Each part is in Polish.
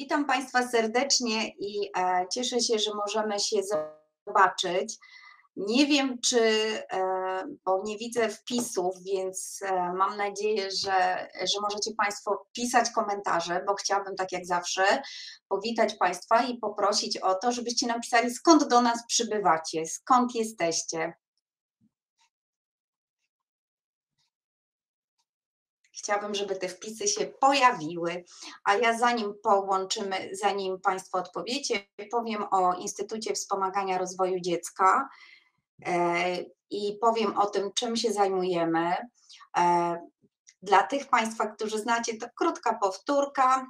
Witam Państwa serdecznie i e, cieszę się, że możemy się zobaczyć. Nie wiem, czy, e, bo nie widzę wpisów, więc e, mam nadzieję, że, że możecie Państwo pisać komentarze, bo chciałabym, tak jak zawsze, powitać Państwa i poprosić o to, żebyście napisali, skąd do nas przybywacie, skąd jesteście. Chciałabym, żeby te wpisy się pojawiły, a ja zanim połączymy, zanim Państwo odpowiecie, powiem o Instytucie Wspomagania Rozwoju Dziecka e, i powiem o tym, czym się zajmujemy. E, dla tych Państwa, którzy znacie, to krótka powtórka.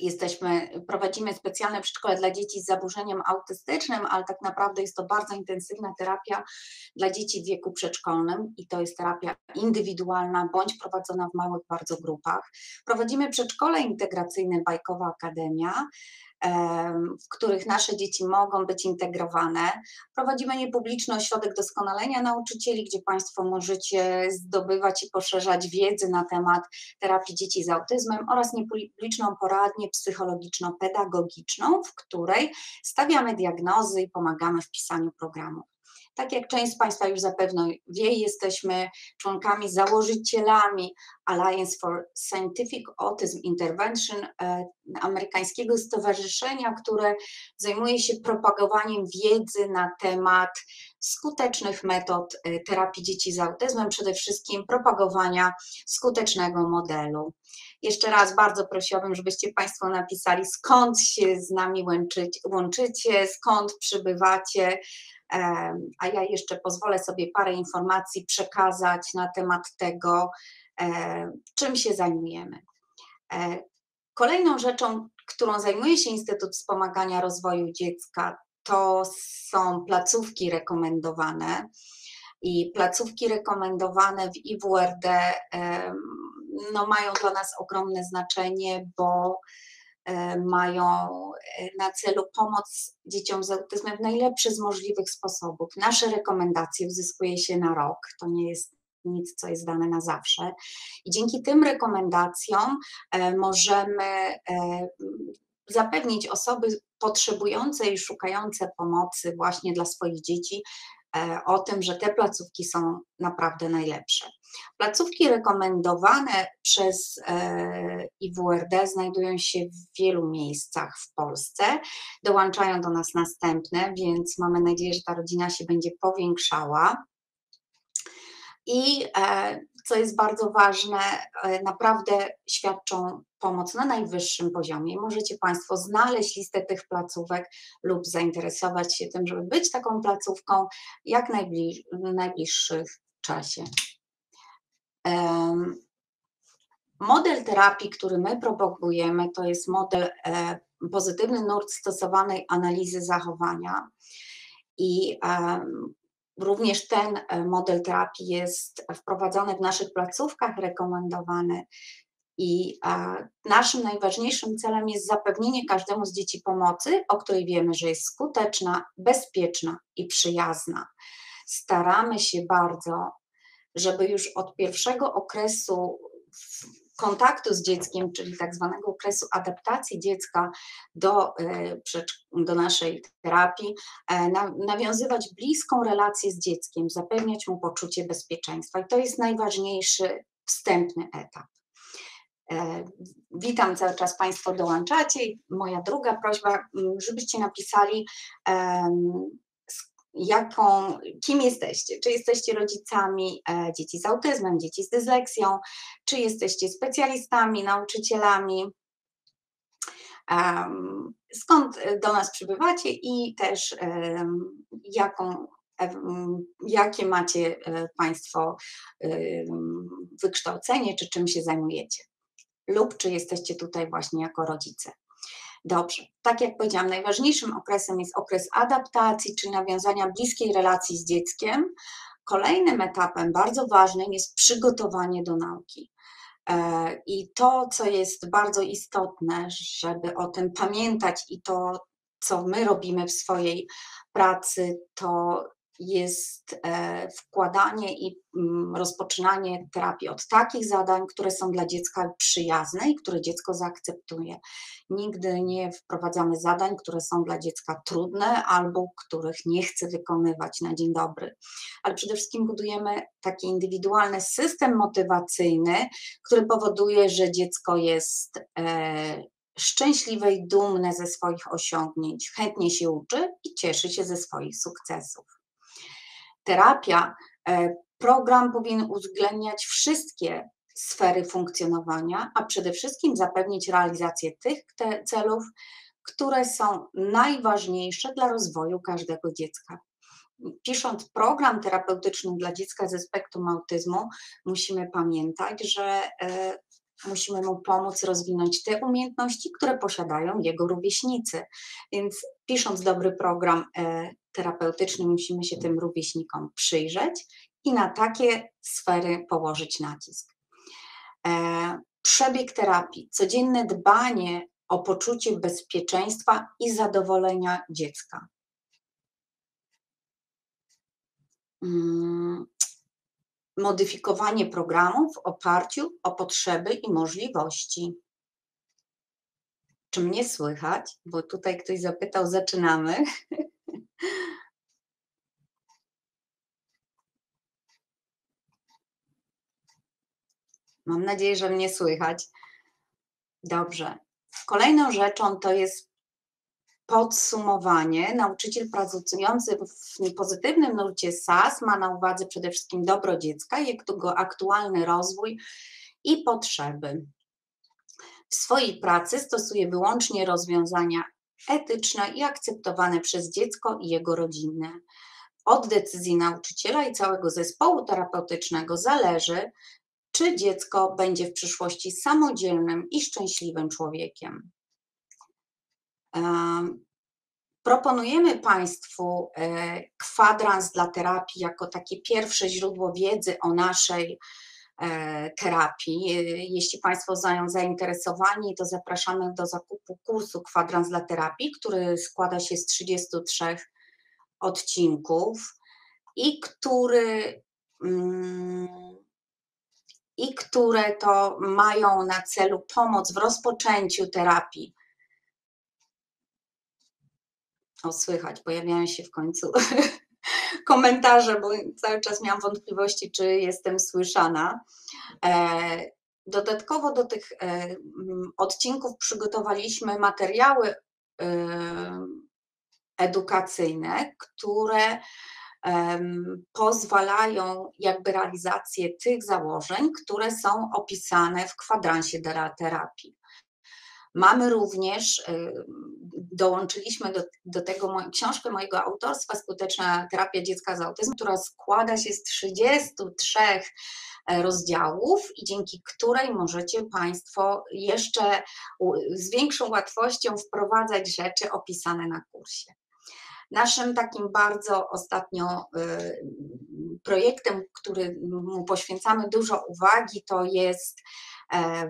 Jesteśmy, prowadzimy specjalne przedszkole dla dzieci z zaburzeniem autystycznym, ale tak naprawdę jest to bardzo intensywna terapia dla dzieci w wieku przedszkolnym i to jest terapia indywidualna bądź prowadzona w małych bardzo grupach. Prowadzimy przedszkole integracyjne Bajkowa Akademia, w których nasze dzieci mogą być integrowane. Prowadzimy niepubliczny ośrodek doskonalenia nauczycieli, gdzie Państwo możecie zdobywać i poszerzać wiedzę na temat terapii dzieci z autyzmem oraz niepubliczną poradnię psychologiczno-pedagogiczną, w której stawiamy diagnozy i pomagamy w pisaniu programów. Tak jak część z Państwa już zapewne wie, jesteśmy członkami, założycielami Alliance for Scientific Autism Intervention, e, amerykańskiego stowarzyszenia, które zajmuje się propagowaniem wiedzy na temat skutecznych metod e, terapii dzieci z autyzmem, przede wszystkim propagowania skutecznego modelu. Jeszcze raz bardzo prosiłabym, żebyście Państwo napisali, skąd się z nami łączycie, skąd przybywacie, a ja jeszcze pozwolę sobie parę informacji przekazać na temat tego, czym się zajmujemy. Kolejną rzeczą, którą zajmuje się Instytut Wspomagania Rozwoju Dziecka, to są placówki rekomendowane. I placówki rekomendowane w IWRD no, mają dla nas ogromne znaczenie, bo mają e, na celu pomoc dzieciom z autyzmem w najlepszy z możliwych sposobów. Nasze rekomendacje uzyskuje się na rok, to nie jest nic, co jest dane na zawsze. I dzięki tym rekomendacjom e, możemy zapewnić osoby potrzebujące i szukające pomocy właśnie dla swoich dzieci E, o tym, że te placówki są naprawdę najlepsze. Placówki rekomendowane przez e, IWRD znajdują się w wielu miejscach w Polsce. Dołączają do nas następne, więc mamy nadzieję, że ta rodzina się będzie powiększała. I e, co jest bardzo ważne, e, naprawdę świadczą pomoc na najwyższym poziomie. Możecie Państwo znaleźć listę tych placówek lub zainteresować się tym, żeby być taką placówką jak najbliż, w najbliższym czasie. Model terapii, który my propagujemy, to jest model e, pozytywny nurt stosowanej analizy zachowania. I Również ten e, model terapii jest wprowadzony w naszych placówkach, rekomendowany. I naszym najważniejszym celem jest zapewnienie każdemu z dzieci pomocy, o której wiemy, że jest skuteczna, bezpieczna i przyjazna. Staramy się bardzo, żeby już od pierwszego okresu kontaktu z dzieckiem, czyli tak zwanego okresu adaptacji dziecka do, e, do naszej terapii, e, nawiązywać bliską relację z dzieckiem, zapewniać mu poczucie bezpieczeństwa. I to jest najważniejszy wstępny etap. E, witam cały czas Państwo dołączacie. Moja druga prośba, żebyście napisali jaką, kim jesteście. Czy jesteście rodzicami e, dzieci z autyzmem, dzieci z dysleksją, czy jesteście specjalistami, nauczycielami, skąd do nas przybywacie i też jaką, jakie macie e, Państwo wykształcenie, czy czym się zajmujecie, lub czy jesteście tutaj właśnie jako rodzice. Dobrze, tak jak powiedziałam, najważniejszym okresem jest okres adaptacji, czyli nawiązania bliskiej relacji z dzieckiem. Kolejnym etapem, bardzo ważnym, jest przygotowanie do nauki. E, I to, co jest bardzo istotne, żeby o tym pamiętać i to, co my robimy w swojej pracy, to jest e, wkładanie i mm, rozpoczynanie terapii od takich zadań, które są dla dziecka przyjazne i które dziecko zaakceptuje. Nigdy nie wprowadzamy zadań, które są dla dziecka trudne albo których nie chce wykonywać na dzień dobry. Ale przede wszystkim budujemy taki indywidualny system motywacyjny, który powoduje, że dziecko jest e, szczęśliwe i dumne ze swoich osiągnięć, chętnie się uczy i cieszy się ze swoich sukcesów terapia, e, program powinien uwzględniać wszystkie sfery funkcjonowania, a przede wszystkim zapewnić realizację tych celów, które są najważniejsze dla rozwoju każdego dziecka. Pisząc program terapeutyczny dla dziecka ze spektrum autyzmu, musimy pamiętać, że e, musimy mu pomóc rozwinąć te umiejętności, które posiadają jego rówieśnicy. Więc pisząc dobry program e, terapeutyczny, musimy się tym rówieśnikom przyjrzeć i na takie sfery położyć nacisk. E, przebieg terapii, codzienne dbanie o poczucie bezpieczeństwa i zadowolenia dziecka. Mm, modyfikowanie programu w oparciu o potrzeby i możliwości. Czy mnie słychać? Bo tutaj ktoś zapytał, zaczynamy. Mam nadzieję, że mnie słychać. Dobrze. Kolejną rzeczą to jest podsumowanie. Nauczyciel pracujący w pozytywnym nurcie SAS ma na uwadze przede wszystkim dobro dziecka, jego aktualny rozwój i potrzeby. W swojej pracy stosuje wyłącznie rozwiązania etyczne i akceptowane przez dziecko i jego rodzinę. Od decyzji nauczyciela i całego zespołu terapeutycznego zależy, czy dziecko będzie w przyszłości samodzielnym i szczęśliwym człowiekiem. Proponujemy Państwu e, kwadrans dla terapii jako takie pierwsze źródło wiedzy o naszej terapii. E, jeśli Państwo są zainteresowani, to zapraszamy do zakupu kursu Kwadrans dla terapii, który składa się z 33 odcinków i który mm, i które to mają na celu pomoc w rozpoczęciu terapii. O, słychać, pojawiają się w końcu komentarze, bo cały czas miałam wątpliwości, czy jestem słyszana. E, dodatkowo do tych e, odcinków przygotowaliśmy materiały e, edukacyjne, które pozwalają jakby realizację tych założeń, które są opisane w kwadransie terapii. Mamy również, dołączyliśmy do, do tego książkę mojego autorstwa Skuteczna terapia dziecka z autyzmem, która składa się z 33 e, rozdziałów i dzięki której możecie Państwo jeszcze z większą łatwością wprowadzać rzeczy opisane na kursie. Naszym takim bardzo ostatnio y, projektem, któremu poświęcamy dużo uwagi, to jest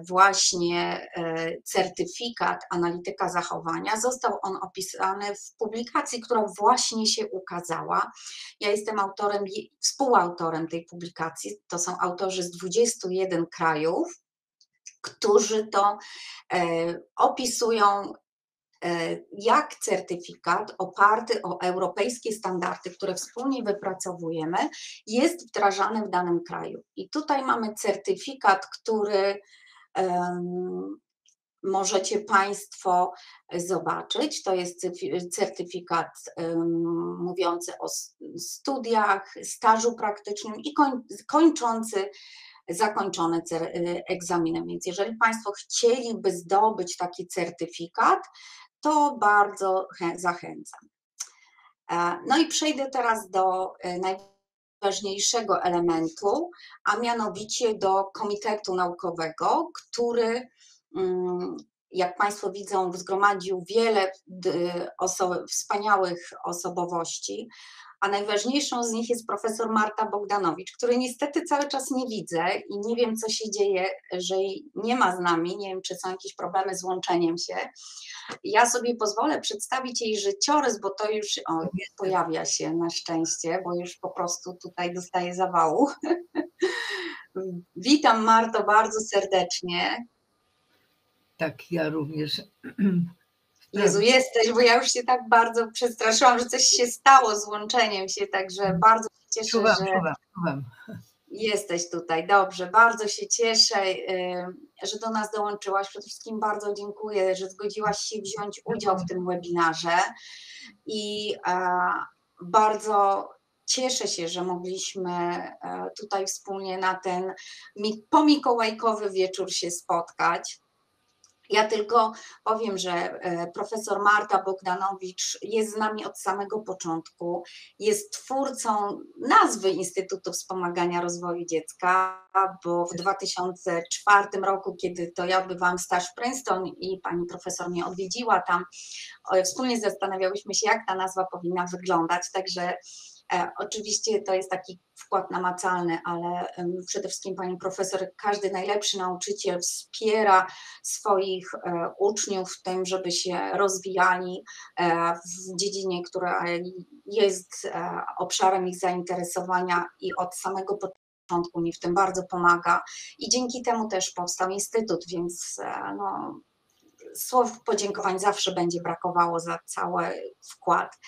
właśnie e, certyfikat analityka zachowania. Został on opisany w publikacji, która właśnie się ukazała. Ja jestem autorem, współautorem tej publikacji. To są autorzy z 21 krajów którzy to e, opisują E, jak certyfikat oparty o europejskie standardy, które wspólnie wypracowujemy, jest wdrażany w danym kraju. I tutaj mamy certyfikat, który możecie Państwo zobaczyć. To jest certyfikat mówiący o studiach, stażu praktycznym i koń, kończący zakończone egzaminem. Więc jeżeli Państwo chcieliby zdobyć taki certyfikat, to bardzo zachęcam. E, no i przejdę teraz do e, najważniejszego elementu, a mianowicie do komitetu naukowego, który, mm, jak Państwo widzą, zgromadził wiele wspaniałych osobowości, a najważniejszą z nich jest profesor Marta Bogdanowicz, której niestety cały czas nie widzę i nie wiem, co się dzieje, że jej nie ma z nami, nie wiem, czy są jakieś problemy z łączeniem się. Ja sobie pozwolę przedstawić jej życiorys, bo to już o, pojawia się na szczęście, bo już po prostu tutaj dostaję zawału. Witam Marto bardzo serdecznie. Tak, ja również. Jezu, jesteś, bo ja już się tak bardzo przestraszyłam, że coś się stało z łączeniem się, także bardzo się cieszę, Czuwam, że czuwam, czuwam. jesteś tutaj. Dobrze, bardzo się cieszę, y, że do nas dołączyłaś. Przede wszystkim bardzo dziękuję, że zgodziłaś się wziąć udział w tym webinarze i bardzo cieszę się, że mogliśmy e, tutaj wspólnie na ten mi- pomikołajkowy wieczór się spotkać. Ja tylko powiem, że e, profesor Marta Bogdanowicz jest z nami od samego początku. Jest twórcą nazwy Instytutu Wspomagania Rozwoju Dziecka, bo w 2004 roku, kiedy to ja odbywałam staż w Princeton i pani profesor mnie odwiedziła tam, e, wspólnie zastanawiałyśmy się, jak ta nazwa powinna wyglądać. Także Oczywiście to jest taki wkład namacalny, ale przede wszystkim pani profesor, każdy najlepszy nauczyciel wspiera swoich e, uczniów w tym, żeby się rozwijali e, w dziedzinie, która jest e, obszarem ich zainteresowania i od samego początku mi w tym bardzo pomaga. I dzięki temu też powstał Instytut, więc e, no, słów podziękowań zawsze będzie brakowało za cały wkład.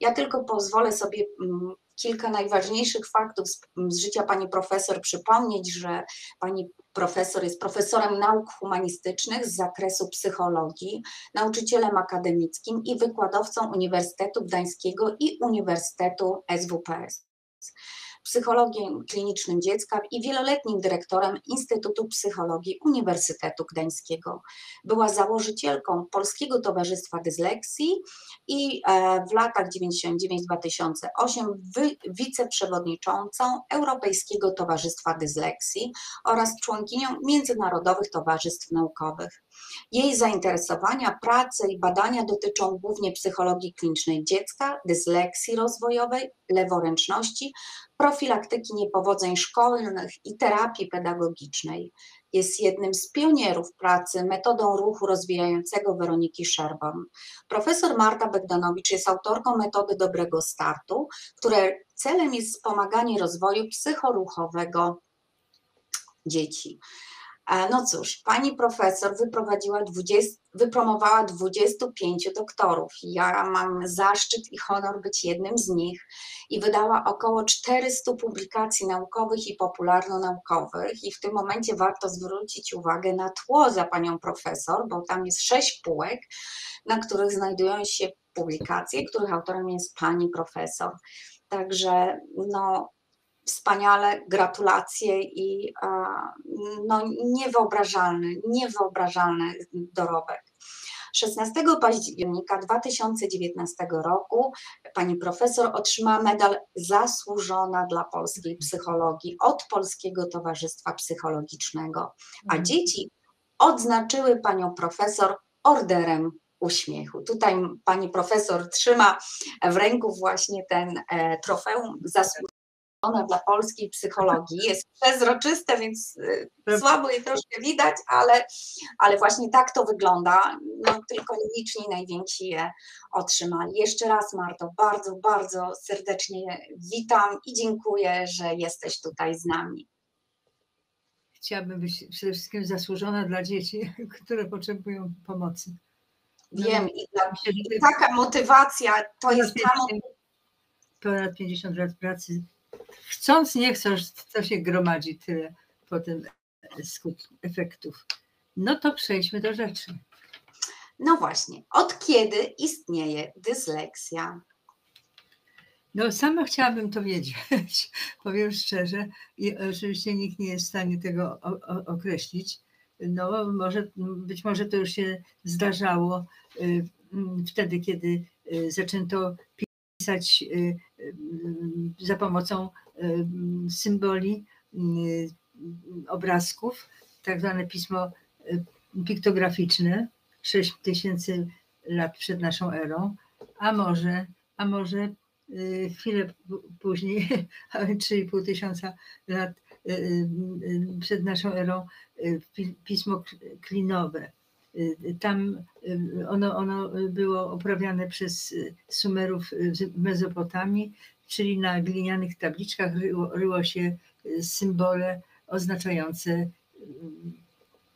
Ja tylko pozwolę sobie mm, kilka najważniejszych faktów z, z życia pani profesor przypomnieć, że pani profesor jest profesorem nauk humanistycznych z zakresu psychologii, nauczycielem akademickim i wykładowcą Uniwersytetu Gdańskiego i Uniwersytetu SWPS psychologiem klinicznym dziecka i wieloletnim dyrektorem Instytutu Psychologii Uniwersytetu Gdańskiego. Była założycielką Polskiego Towarzystwa Dysleksji i e, w latach 99-2008 wy- wiceprzewodniczącą Europejskiego Towarzystwa Dysleksji oraz członkinią Międzynarodowych Towarzystw Naukowych. Jej zainteresowania, prace i badania dotyczą głównie psychologii klinicznej dziecka, dysleksji rozwojowej, leworęczności, profilaktyki niepowodzeń szkolnych i terapii pedagogicznej. Jest jednym z pionierów pracy metodą ruchu rozwijającego Weroniki Szerbon. Profesor Marta Bogdanowicz jest autorką metody dobrego startu, której celem jest wspomaganie rozwoju psychoruchowego dzieci. E, No cóż, pani profesor wyprowadziła 20, wypromowała 25 doktorów. Ja mam zaszczyt i honor być jednym z nich i wydała około 400 publikacji naukowych i popularno-naukowych. I w tym momencie warto zwrócić uwagę na tło za panią profesor, bo tam jest sześć półek, na których znajdują się publikacje, których autorem jest pani profesor. Także no, wspaniale, gratulacje i a, no, niewyobrażalny, niewyobrażalny dorobek. 16 października 2019 roku pani profesor otrzymała medal Zasłużona dla polskiej psychologii od Polskiego Towarzystwa Psychologicznego, a dzieci odznaczyły panią profesor orderem uśmiechu. Tutaj pani profesor trzyma w ręku właśnie ten e, trofeum zasłużona dla polskiej psychologii. Jest przezroczyste, więc y, słabo je troszkę widać, ale, ale właśnie tak to wygląda. No, tylko liczni najwięksi je otrzymali. Jeszcze raz, Marto, bardzo, bardzo serdecznie witam i dziękuję, że jesteś tutaj z nami. Chciałabym być przede wszystkim zasłużona dla dzieci, które potrzebują pomocy. No, Wiem, i dla, taka motywacja to jest ta ponad 50 lat pracy. Chcąc, nie chcąc, to się gromadzi tyle potem skut efektów. No to przejdźmy do rzeczy. No właśnie, od kiedy istnieje dysleksja? No sama chciałabym to wiedzieć, powiem szczerze. I oczywiście nikt nie jest w stanie tego określić. No może, być może to już się zdarzało y, mm, wtedy, kiedy y, zaczęto pisać y, y, za pomocą y, symboli, obrazków, tak zwane pismo piktograficzne, 6 tysięcy lat przed naszą erą, a może, a może chwilę później, ale 3,5 tysiąca lat przed naszą erą, pi- pismo klinowe. Y, Tam y, ono, ono było oprawiane przez y, Sumerów y, w Mezopotamii, czyli na glinianych tabliczkach ryło, ryło się y, symbole oznaczające y,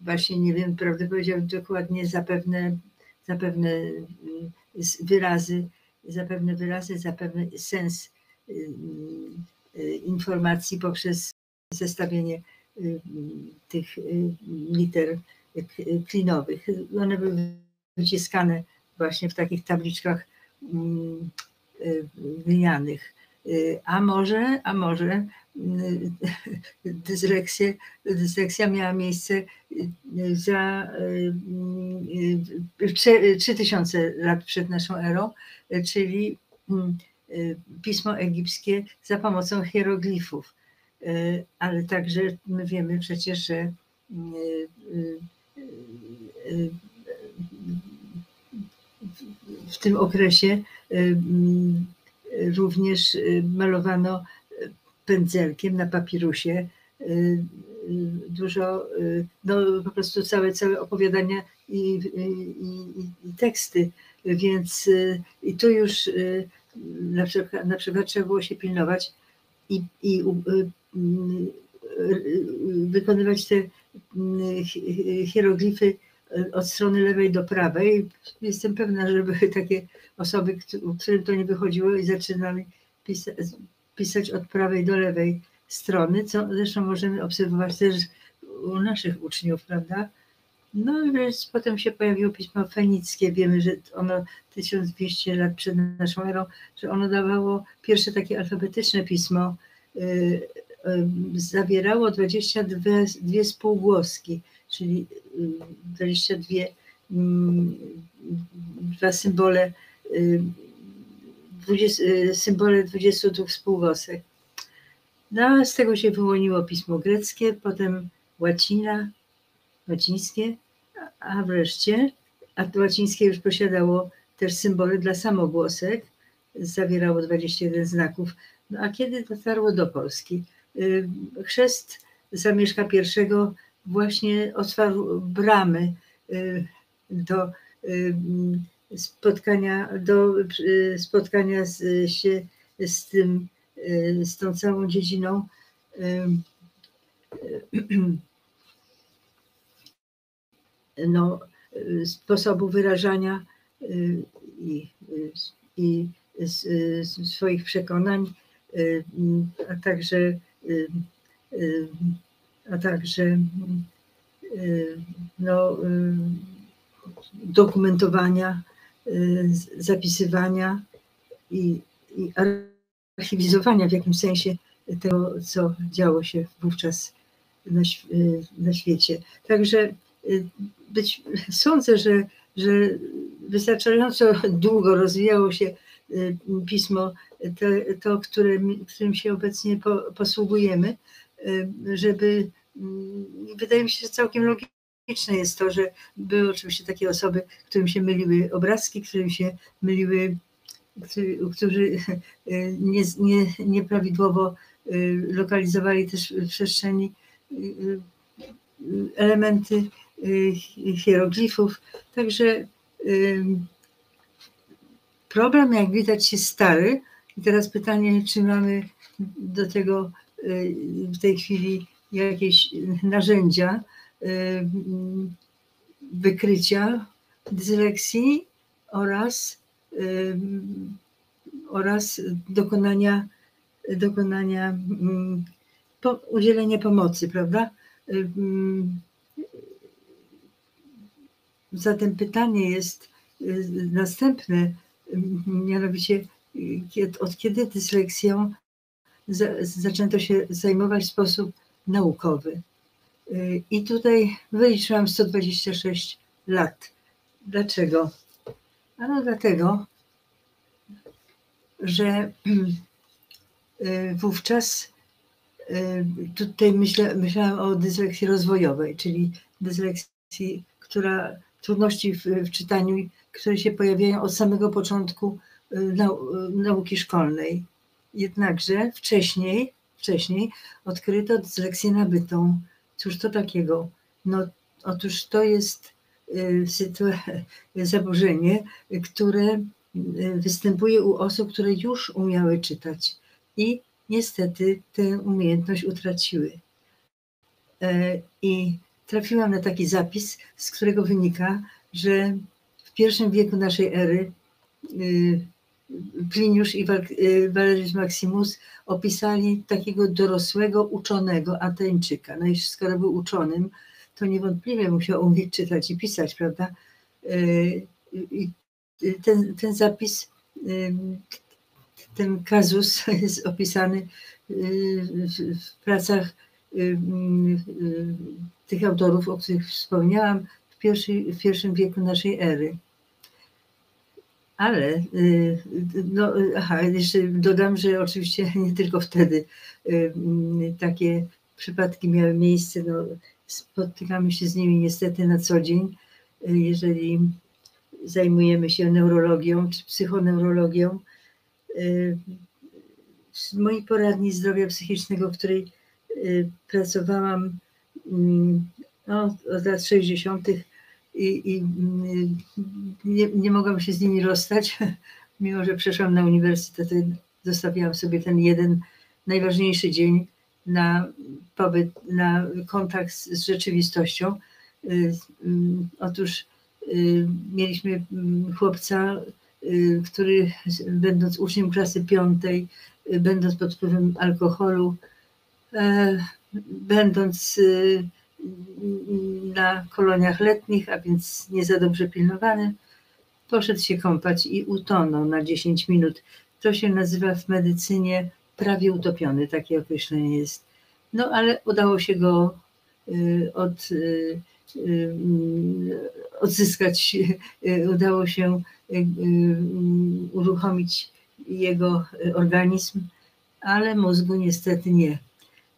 właśnie nie wiem, prawdę powiedział dokładnie zapewne, zapewne y, wyrazy, zapewne wyrazy, zapewne sens y, y, informacji poprzez zestawienie y, y, tych y, liter klinowych. One były wyciskane właśnie w takich tabliczkach mm, y, glinianych. Y, A może, a może y, dysleksję, dysleksja miała miejsce y, za y, y, trze- 3000 lat przed naszą erą, y, czyli mm, y, pismo egipskie za pomocą hieroglifów. Y, Ale także my wiemy przecież, że y, y, y, w tym okresie y, również y, malowano pędzelkiem na papirusie y, dużo, no po prostu całe, całe opowiadania i, i, i, teksty, więc i tu już na przykład, na przykład trzeba było się pilnować i, i wykonywać te hieroglify y, od strony lewej do prawej. Jestem pewna, że były takie osoby, któ- którym to nie wychodziło i zaczynali pisać, od prawej do lewej strony, co zresztą możemy obserwować też u naszych uczniów, prawda? No więc potem się pojawiło pismo fenickie. Wiemy, że ono 1200 lat przed naszą erą, że ono dawało pierwsze takie alfabetyczne pismo. Y, y, Zawierało 22 dwie spółgłoski, czyli y, 22 mm, dwa symbole, y, 20, y, symbole 22 spółgłosek. No, z tego się wyłoniło pismo greckie, potem łacina, łacińskie, a wreszcie, a to łacińskie już posiadało też symbole dla samogłosek, zawierało 21 znaków. No a kiedy dotarło do Polski? Y, Chrzest Zamieszka I właśnie otwarł bramy y, do y, spotkania, do spotkania z, się z tym, z tą całą dziedziną no, sposobu wyrażania i, i swoich przekonań, a także, a także y, no, y, dokumentowania, y, zapisywania i, i archiwizowania w jakimś sensie tego, co działo się wówczas na, y, na świecie. Także y, być, sądzę, że, że wystarczająco długo rozwijało się y, pismo, te, to, którym, którym się obecnie po, posługujemy, y, żeby mm, wydaje mi się, że całkiem logiczne jest to, że były oczywiście takie osoby, którym się myliły obrazki, którym się myliły, którzy, y, nie, nie, nieprawidłowo y, lokalizowali też w przestrzeni elementy hieroglifów. Także problem, jak widać, jest stary. I teraz pytanie, czy mamy do tego y, w tej chwili jakieś narzędzia y, mm, wykrycia dysleksji oraz, ym, oraz dokonania, dokonania mm, po, udzielenie pomocy, prawda? Ym, Zatem pytanie jest y, następne, y, mianowicie y, kied- od kiedy dysleksją za, zaczęto się zajmować w sposób naukowy. Y, I tutaj wyliczyłam 126 lat. Dlaczego? Ano dlatego, że y, wówczas y, tutaj myślę, myślałam o dysleksji rozwojowej, czyli dysleksji, która trudności w, w czytaniu, które się pojawiają od samego początku nauki szkolnej. Jednakże wcześniej, wcześniej odkryto dyslekcję nabytą. Cóż to takiego? No, otóż to jest y, zaburzenie, y, które y, występuje u osób, które już umiały czytać i niestety tę umiejętność utraciły. E, I trafiłam na taki zapis, z którego wynika, że w pierwszym wieku naszej ery y, Pliniusz i y, Valerius Maximus opisali takiego dorosłego uczonego Ateńczyka. No i skoro był uczonym, to niewątpliwie musiał umieć czytać i pisać, prawda? Y, i Ten, ten zapis, y, ten kazus jest opisany w- pracach tych autorów, o których wspomniałam, w, pierwszej, w pierwszym wieku naszej ery. Ale, y, no, aha, jeszcze dodam, że oczywiście nie tylko wtedy y, takie przypadki miały miejsce. No, spotykamy się z nimi niestety na co dzień, y, jeżeli zajmujemy się neurologią czy psychoneurologią. W mojej poradni zdrowia psychicznego, w której pracowałam mm, no, od lat 60. i, i mm, nie, nie mogłam się z nimi rozstać, mimo że przeszłam na uniwersytet, zostawiłam sobie ten jeden najważniejszy dzień na pobyt, na kontakt z, rzeczywistością. Y, mm, Otóż y, mieliśmy mm, chłopca, y, który będąc uczniem klasy piątej, y, będąc pod wpływem alkoholu, e, będąc y, na koloniach letnich, a więc nie za dobrze pilnowany, poszedł się kąpać i utonął na 10 minut. To się nazywa w medycynie prawie utopiony, takie określenie jest. No ale udało się go y, od, y, y, odzyskać, udało się uruchomić jego organizm, ale mózgu niestety nie.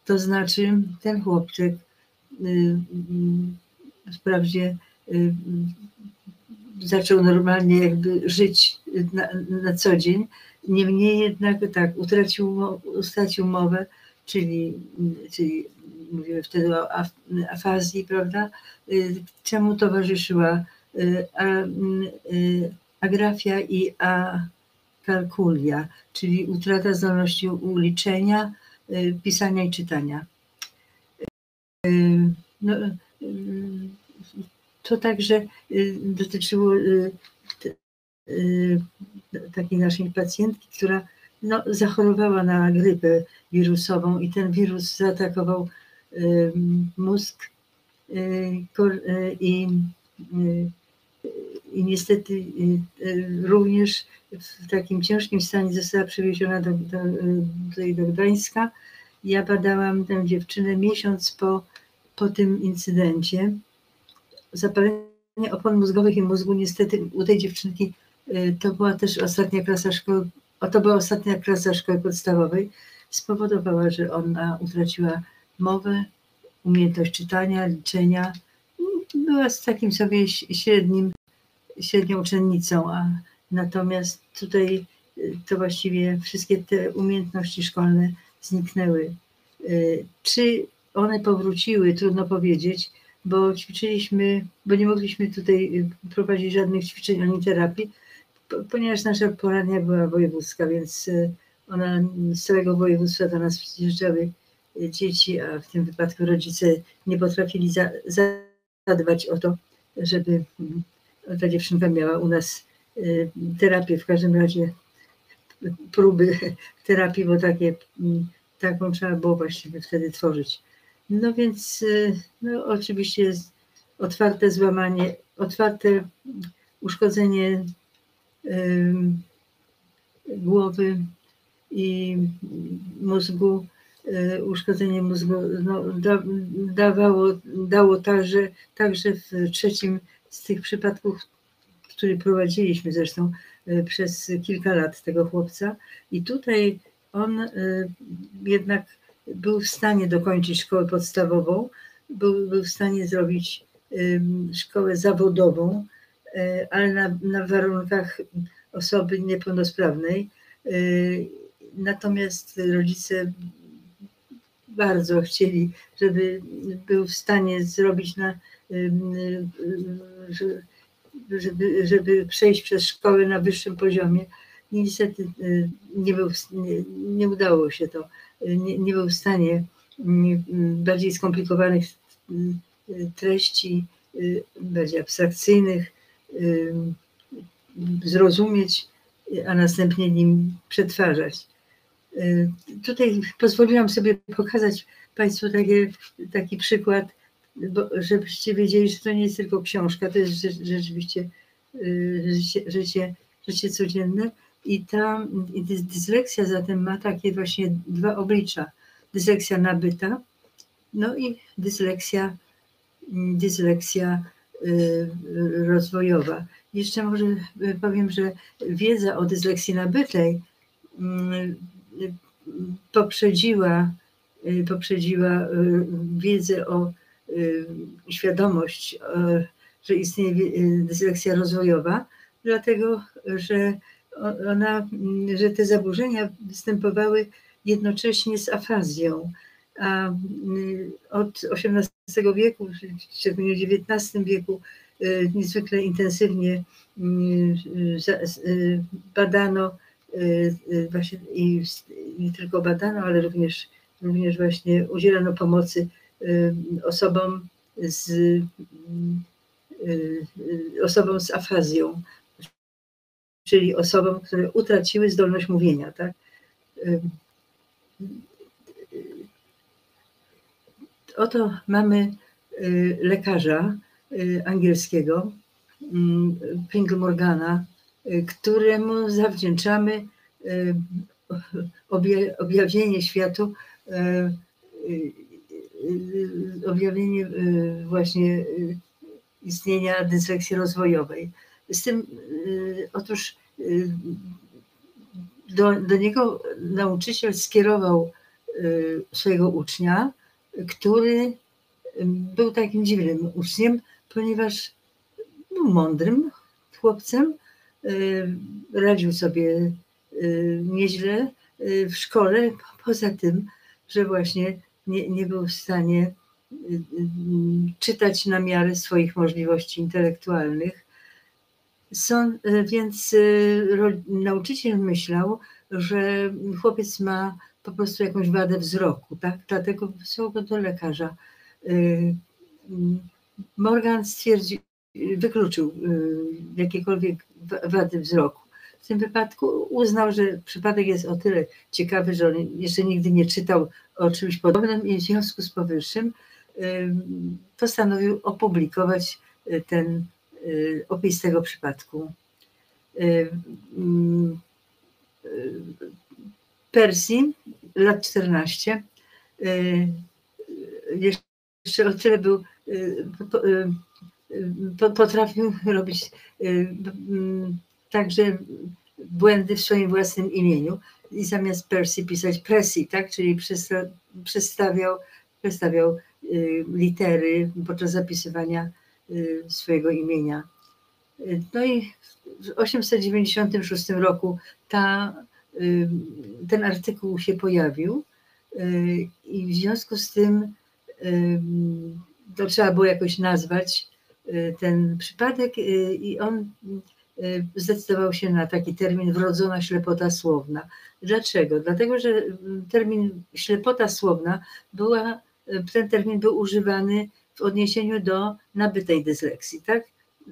To znaczy ten chłopczyk wprawdzie y, zaczął normalnie jakby żyć na, na co dzień, niemniej jednak tak utracił, mo- utracił mowę, czyli, czyli mówimy wtedy o af, afazji, prawda, y, czemu towarzyszyła y, y, agrafia i akalkulia, czyli utrata zdolności uliczenia, y, pisania i czytania. Y, No, y, to także y, dotyczyło y, y, takiej naszej pacjentki, która no, zachorowała na grypę wirusową i ten wirus zaatakował y, mózg y, y, i, y, i niestety y, y, również w takim ciężkim stanie została przewieziona do, do, y, do Gdańska. Ja badałam tę dziewczynę miesiąc po, po tym incydencie. Zapalenie opon mózgowych i mózgu niestety u tej dziewczynki y, to była też ostatnia klasa szkoły, o, to była ostatnia klasa szkoły podstawowej, spowodowała, że ona utraciła mowę, umiejętność czytania, liczenia. Była z takim sobie średnim, średnią uczennicą, a natomiast tutaj y, to właściwie wszystkie te umiejętności szkolne zniknęły. Y, Czy one powróciły, trudno powiedzieć, bo ćwiczyliśmy, bo nie mogliśmy tutaj y, prowadzić żadnych ćwiczeń ani terapii, po- ponieważ nasza poradnia była wojewódzka, więc y, ona z całego województwa do nas przyjeżdżały dzieci, a w tym wypadku rodzice nie potrafili za, zadbać o to, żeby mm, ta dziewczynka miała u nas terapię, w każdym razie próby terapii, bo takie, mm, taką trzeba było właściwie wtedy tworzyć. No więc y, no, oczywiście jest otwarte złamanie, otwarte uszkodzenie głowy i mózgu, y, uszkodzenie mózgu no, da, dawało, dało także, także w trzecim z tych przypadków, który prowadziliśmy zresztą y, przez kilka lat tego chłopca i tutaj on y, jednak był w stanie dokończyć szkołę podstawową, był, był w stanie zrobić szkołę zawodową, y, ale na, na warunkach osoby niepełnosprawnej. Natomiast rodzice bardzo chcieli, żeby był w stanie zrobić na, żeby, żeby przejść przez szkołę na wyższym poziomie. Niestety nie, był, nie, nie udało się to. Nie, nie był w stanie bardziej skomplikowanych treści, bardziej abstrakcyjnych zrozumieć, a następnie nim przetwarzać. Tutaj pozwoliłam sobie pokazać Państwu takie, taki przykład, żebyście wiedzieli, że to nie jest tylko książka, to jest rzeczywiście życie, życie, życie codzienne. I ta dysleksja zatem ma takie właśnie dwa oblicza. Dysleksja nabyta, no i dysleksja, dysleksja rozwojowa. Jeszcze może powiem, że wiedza o dysleksji nabytej poprzedziła, poprzedziła wiedzę o świadomość, że istnieje dysleksja rozwojowa, dlatego że ona, że te zaburzenia występowały jednocześnie z afazją. A od XVIII wieku, szczególnie w XIX wieku, niezwykle intensywnie badano właśnie i nie tylko badano, ale również, również właśnie udzielano pomocy osobom z osobom z afazją, czyli osobom, które utraciły zdolność mówienia, tak? Oto mamy lekarza angielskiego, Pringle Morgana, któremu zawdzięczamy objawienie światu, objawienie właśnie istnienia dysleksji rozwojowej. Z tym, otóż do, do niego nauczyciel skierował swojego ucznia, który był takim dziwnym uczniem, ponieważ był mądrym chłopcem, radził sobie nieźle w szkole, poza tym, że właśnie nie, nie był w stanie czytać na miarę swoich możliwości intelektualnych. Są, więc nauczyciel myślał, że chłopiec ma po prostu jakąś wadę wzroku, tak? Dlatego wysłał go do lekarza. Morgan stwierdził, wykluczył jakiekolwiek wady wzroku. W tym wypadku uznał, że przypadek jest o tyle ciekawy, że on jeszcze nigdy nie czytał o czymś podobnym i w związku z powyższym postanowił opublikować ten opis tego przypadku. Persji, lat 14, jeszcze o tyle był, potrafił robić także błędy w swoim własnym imieniu. I zamiast Percy pisać Percy, tak, czyli przestawiał, przestawiał litery podczas zapisywania swojego imienia. No i w 896 roku ta, ten artykuł się pojawił i w związku z tym to trzeba było jakoś nazwać ten przypadek i on zdecydował się na taki termin wrodzona ślepota słowna. Dlaczego? Dlatego, że termin ślepota słowna była, ten termin był używany w odniesieniu do nabytej dysleksji, tak?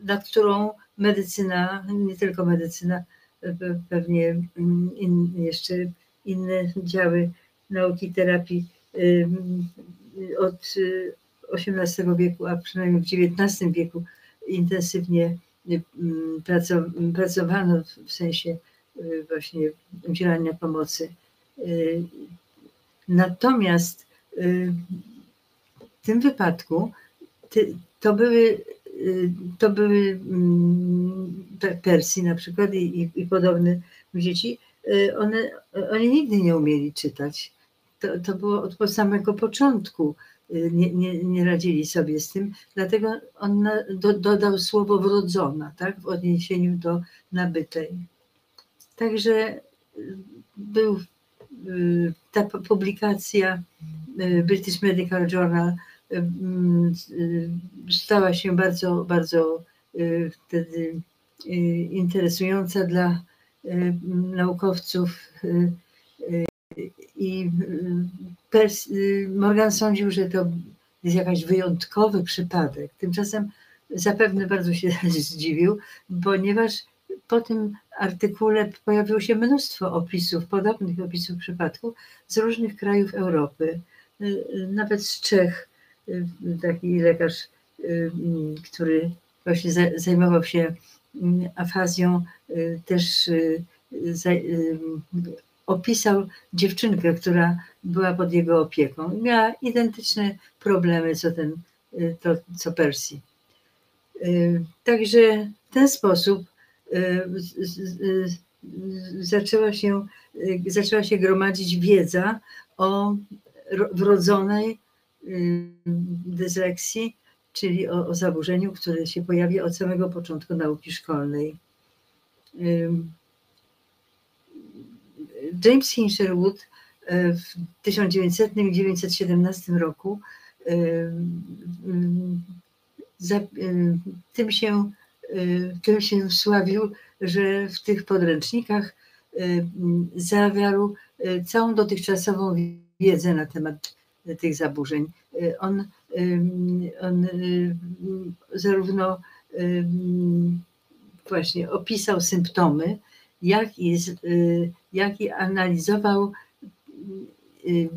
nad którą medycyna, nie tylko medycyna, pewnie in, jeszcze inne działy nauki terapii od XVIII wieku, a przynajmniej w XIX wieku intensywnie pracowano w sensie właśnie udzielania pomocy. Natomiast w tym wypadku to były, to były Persji na przykład i, i, i podobne dzieci, one, oni nigdy nie umieli czytać. To, to było od samego początku nie, nie, nie radzili sobie z tym, dlatego on do, dodał słowo wrodzona, tak, w odniesieniu do nabytej. Także y, był y, ta pu- publikacja y, British Medical Journal y, mm, y, stała się bardzo, bardzo y, wtedy y, interesująca dla y, naukowców y, y, i y, Pers- y, Morgan sądził, że to jest jakiś wyjątkowy przypadek. Tymczasem zapewne bardzo się zdziwił, ponieważ po tym artykule pojawiło się mnóstwo opisów, podobnych opisów przypadków z różnych krajów Europy, y, y, nawet z Czech. Y, Taki lekarz, y, mm, który właśnie za- zajmował się mm, afazją, y, też opisał dziewczynkę, która była pod jego opieką. Miała identyczne problemy, co ten, to, co Persji. Także w ten sposób zaczęła się, zaczęła się gromadzić wiedza o ro- wrodzonej y, dysleksji, czyli o, o zaburzeniu, które się pojawia od samego początku nauki szkolnej. Ym, James Hinshelwood y, w 1900 i 1917 roku y, y, tym, się, y, tym się sławił, że w tych podręcznikach y, y, całą dotychczasową wiedzę na temat y, tych zaburzeń. Y, On, ym, on y, zarówno właśnie opisał symptomy, jak i, y, jak i analizował y,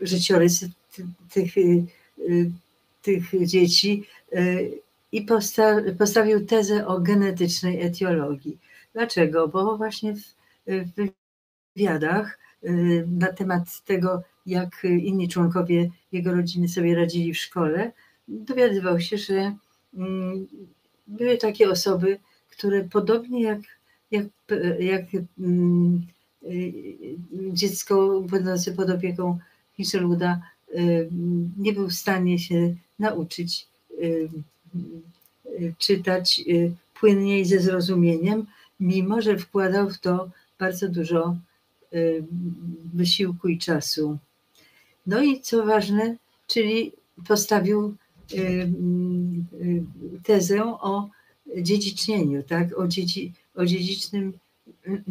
życiorys ty- tych, y, y, tych dzieci y, i posta- postawił tezę o genetycznej etiologii. Dlaczego? Bo właśnie w, wywiadach y, na temat tego, jak inni członkowie jego rodziny sobie radzili w szkole, dowiadywał się, że mm, były takie osoby, które podobnie jak, jak, jak mm, y, dziecko będące pod opieką Hinchelwooda y, nie był w stanie się nauczyć y, y, czytać y, płynnie i ze zrozumieniem, mimo że wkładał w to bardzo dużo y, wysiłku i czasu. No i co ważne, czyli postawił y, y, tezę o dziedzicznieniu, tak? o, dziedzi, o dziedzicznym y,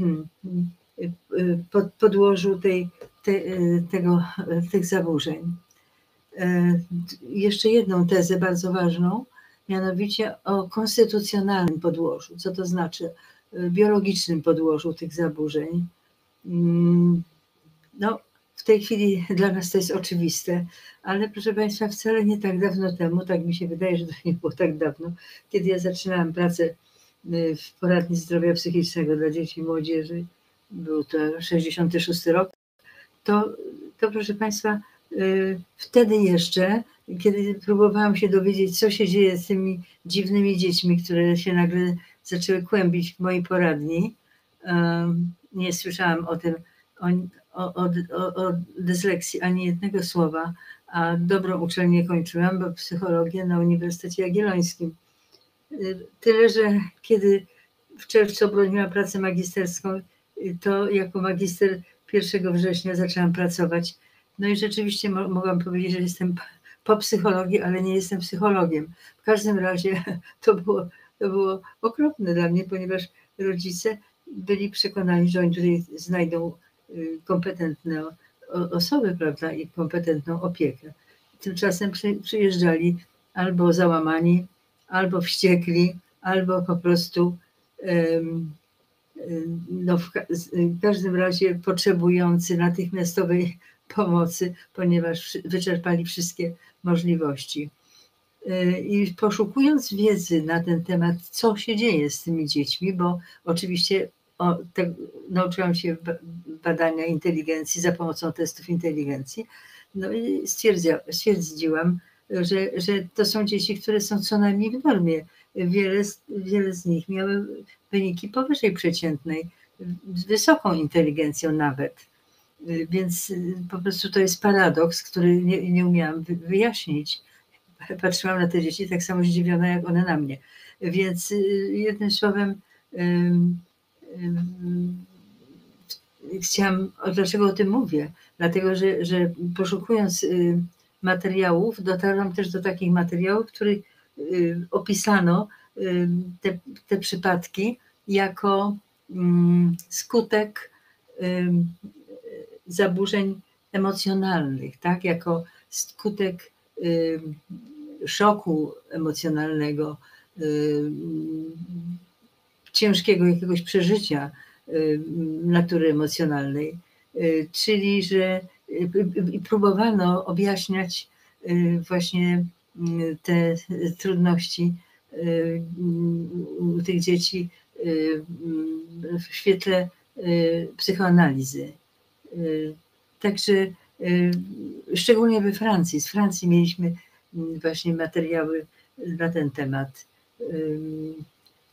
y, pod, podłożu tej, te, y, tego, tych zaburzeń. Jeszcze jedną tezę bardzo ważną, mianowicie o konstytucjonalnym podłożu. Co to znaczy? Y, Biologicznym podłożu tych zaburzeń. Mm, No, w tej chwili dla nas to jest oczywiste, ale proszę Państwa, wcale nie tak dawno temu, tak mi się wydaje, że to nie było tak dawno, kiedy ja zaczynałam pracę y, w poradni zdrowia psychicznego dla dzieci i młodzieży, był to 66 rok, to, to proszę Państwa, y, wtedy jeszcze, kiedy próbowałam się dowiedzieć, co się dzieje z tymi dziwnymi dziećmi, które się nagle zaczęły kłębić w mojej poradni, nie słyszałam o tym, o, o, o, o, dysleksji ani jednego słowa, a dobrą uczelnię kończyłam, bo psychologię na Uniwersytecie Jagiellońskim. Y, Tyle, że kiedy w czerwcu obroniłam pracę magisterską, y, to jako magister 1 września zaczęłam pracować. No i rzeczywiście mo- mogłam powiedzieć, że jestem po psychologii, ale nie jestem psychologiem. W każdym razie to było, to było okropne dla mnie, ponieważ rodzice byli przekonani, że oni tutaj znajdą y, kompetentne osoby, prawda, i kompetentną opiekę. Tymczasem przy, przyjeżdżali albo załamani, albo wściekli, albo po prostu no w, każdym razie potrzebujący natychmiastowej pomocy, ponieważ wyczerpali wszystkie możliwości. Y, I poszukując wiedzy na ten temat, co się dzieje z tymi dziećmi, bo oczywiście o, te, nauczyłam się ba- badania inteligencji za pomocą testów inteligencji, no i stwierdzia, stwierdziłam, że, że to są dzieci, które są co najmniej w normie. Wiele, wiele z nich miały wyniki powyżej przeciętnej, z wysoką inteligencją nawet. Więc po prostu to jest paradoks, który nie, nie umiałam wy- wyjaśnić. Patrzyłam na te dzieci tak samo zdziwiona, jak one na mnie. Więc y, jednym słowem, chciałam, dlaczego o tym mówię? Dlatego, że, że poszukując y, materiałów, dotarłam też do takich materiałów, w których y, opisano te, te przypadki jako skutek zaburzeń emocjonalnych, tak? Jako skutek szoku emocjonalnego, ciężkiego jakiegoś przeżycia ym, natury emocjonalnej. Y, Czyli, że y, y, próbowano objaśniać y, właśnie y, te trudności y, u tych dzieci y, w świetle y, psychoanalizy. Y, Także y, szczególnie we Francji, z Francji mieliśmy właśnie materiały na ten temat.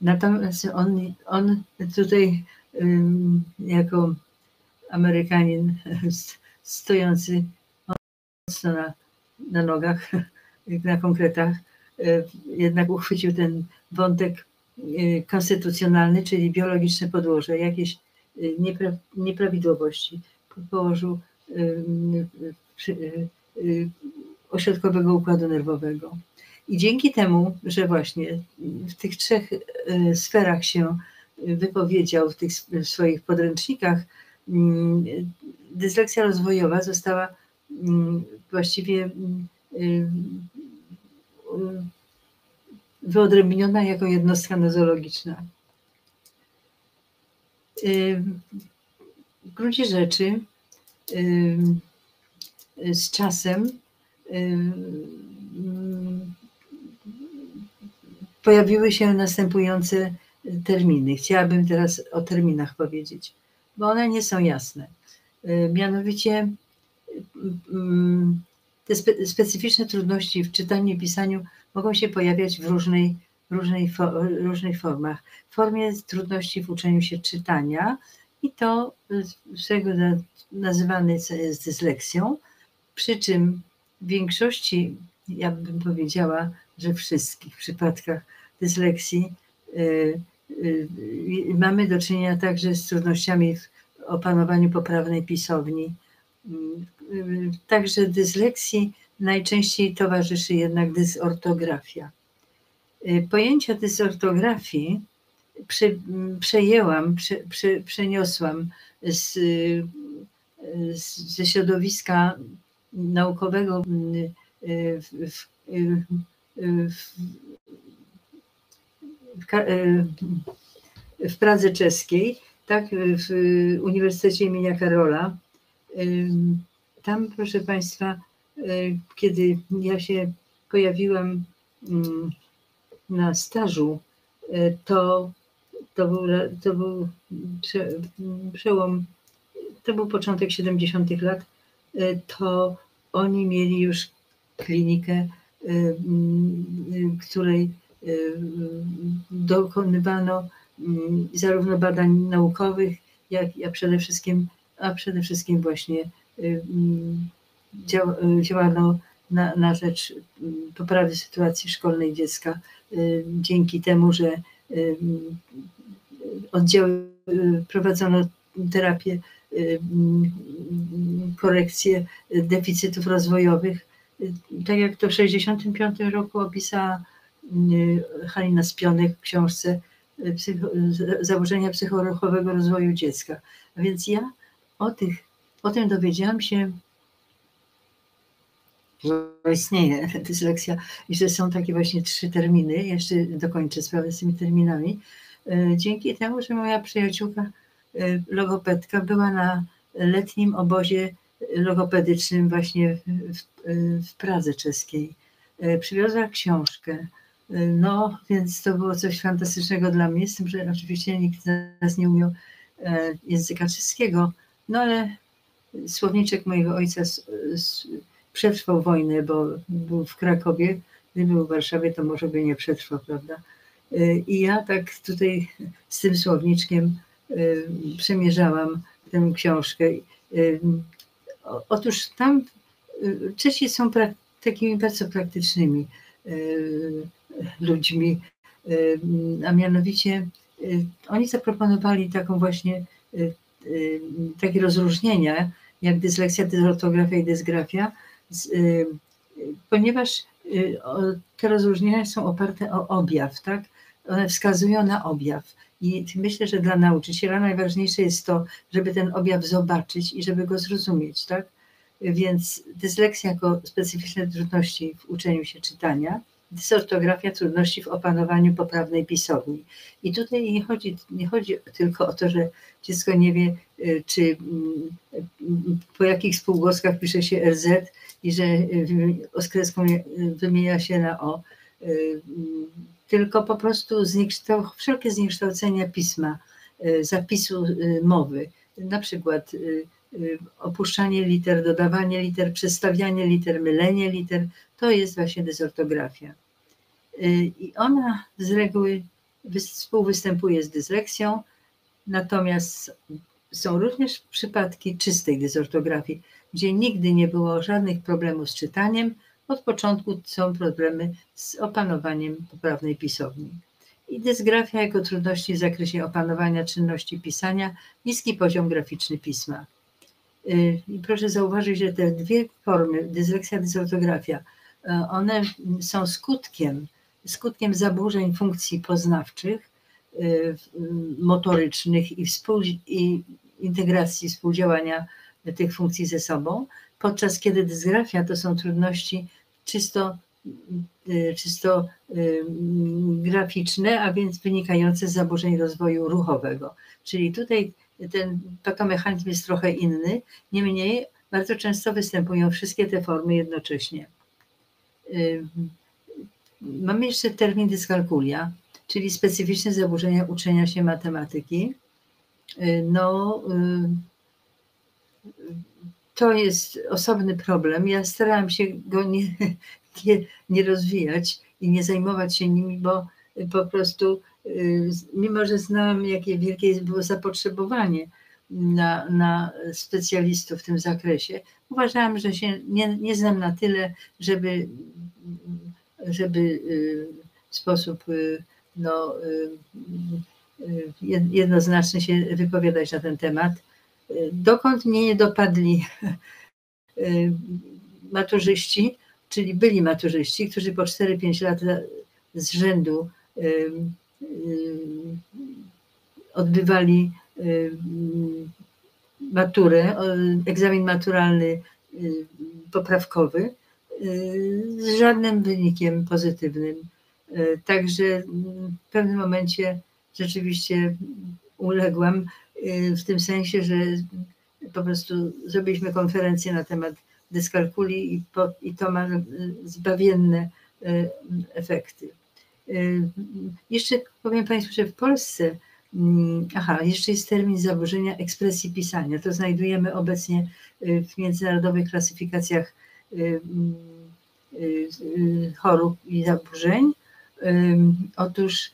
Natomiast on, on tutaj jako Amerykanin st- stojący mocno na, na nogach, na konkretach, y, jednak uchwycił ten wątek y, konstytucjonalny, czyli biologiczne podłoże, jakieś y, niepra- nieprawidłowości położył ośrodkowego układu nerwowego. I dzięki temu, że właśnie w tych trzech y, sferach się wypowiedział w tych sw- swoich podręcznikach, mm, dysleksja rozwojowa została mm, właściwie mm, y, wyodrębniona jako jednostka nozologiczna. Y, W gruncie rzeczy z czasem pojawiły się następujące terminy. Chciałabym teraz o terminach powiedzieć, bo one nie są jasne. Y, Mianowicie te spe, specyficzne trudności w czytaniu i pisaniu mogą się pojawiać w różnej, różnej, różnych formach. W formie trudności w uczeniu się czytania i to z tego na- nazywane jest dysleksją, przy czym w większości, ja bym powiedziała, że wszystkich przypadkach dysleksji y, y, y, mamy do czynienia także z trudnościami w opanowaniu poprawnej pisowni. Także dysleksji najczęściej towarzyszy jednak dysortografia. Pojęcia dysortografii prze, m, przejęłam, prze, prze, przeniosłam z, z, ze środowiska naukowego w, w, w, w, Ka- y, w Pradze Czeskiej, tak, w Uniwersytecie imienia Karola. Tam, proszę Państwa, y, kiedy ja się pojawiłam na stażu, y, to, to, był, to był prze, przełom, to był początek 70. lat, to oni mieli już klinikę, której y, dokonywano zarówno badań naukowych, jak, a przede wszystkim, a przede wszystkim właśnie y, dział, y, działano na, na rzecz poprawy sytuacji szkolnej dziecka y, dzięki temu, że y, oddziały y, prowadzono terapię, y, korekcję deficytów rozwojowych. Tak jak to w 1965 roku opisała y, Halina Spionek w książce y, psycho, zaburzenia psychoruchowego rozwoju dziecka. A więc ja o, tych, o tym dowiedziałam się, że istnieje dysleksja i że są takie właśnie trzy terminy. Jeszcze dokończę sprawę z tymi terminami. Y, Dzięki temu, że moja przyjaciółka logopedka była na letnim obozie logopedycznym właśnie w, w, Pradze czeskiej. Y, Przywiozła książkę. Y, No, więc to było coś fantastycznego dla mnie, z tym, że oczywiście nikt z nas nie umiał e, języka czeskiego, no ale słowniczek mojego ojca przetrwał wojnę, bo był w Krakowie, gdyby był w Warszawie, to może by nie przetrwał, prawda? I ja tak tutaj z tym słowniczkiem przemierzałam tę książkę. Otóż tam y, Czesi są prak- takimi bardzo praktycznymi y, ludźmi, y, a mianowicie Oni zaproponowali taką właśnie takie rozróżnienia, jak dysleksja, dysortografia i dysgrafia, ponieważ te rozróżnienia są oparte o objaw, tak? One wskazują na objaw. I myślę, że dla nauczyciela najważniejsze jest to, żeby ten objaw zobaczyć i żeby go zrozumieć, tak? Więc dysleksja jako specyficzne trudności w uczeniu się czytania, dysortografia trudności w opanowaniu poprawnej pisowni. I tutaj nie chodzi, nie chodzi tylko o to, że dziecko nie wie, y, czy mm, po jakich spółgłoskach pisze się RZ i że oskreską wymienia się na O, y, tylko po prostu zniekształ, wszelkie zniekształcenia pisma, y, zapisu mowy, na przykład opuszczanie liter, dodawanie liter, przestawianie liter, mylenie liter, to jest właśnie dysortografia. Y, I ona z reguły współwystępuje z dysleksją, natomiast są również przypadki czystej dysortografii, gdzie nigdy nie było żadnych problemów z czytaniem, od początku są problemy z opanowaniem poprawnej pisowni. I dysgrafia jako trudności w zakresie opanowania czynności pisania, niski poziom graficzny pisma. Y, I proszę zauważyć, że te dwie formy, dysleksja, dysortografia, y, one są skutkiem skutkiem zaburzeń funkcji poznawczych, y, motorycznych i, współ, i integracji, współdziałania tych funkcji ze sobą, podczas kiedy dysgrafia to są trudności czysto, y, czysto y, graficzne, a więc wynikające z zaburzeń rozwoju ruchowego. Czyli tutaj ten patomechanizm jest trochę inny, niemniej bardzo często występują wszystkie te formy jednocześnie. Mamy jeszcze termin dyskalkulia, czyli specyficzne zaburzenia uczenia się matematyki. Y, no, y, to jest osobny problem. Ja starałam się go nie, nie, nie rozwijać i nie zajmować się nimi, bo po prostu, y, mimo że znałam, jakie wielkie było zapotrzebowanie na, na specjalistów w tym zakresie, uważałam, że się nie, nie znam na tyle, żeby żeby y, w sposób y, no, y, jednoznacznie się wypowiadać na ten temat. Dokąd mnie nie dopadli maturzyści, czyli byli maturzyści, którzy po 4-5 lat z rzędu odbywali maturę, egzamin maturalny poprawkowy, z żadnym wynikiem pozytywnym. E, także w pewnym momencie rzeczywiście uległam e, w tym sensie, że po prostu zrobiliśmy konferencję na temat dyskalkuli i, po, i to ma zbawienne e, efekty. Jeszcze powiem Państwu, że w Polsce, mm, aha, jeszcze jest termin zaburzenia ekspresji pisania. To znajdujemy obecnie w międzynarodowych klasyfikacjach Y, y, y, chorób i zaburzeń. Otóż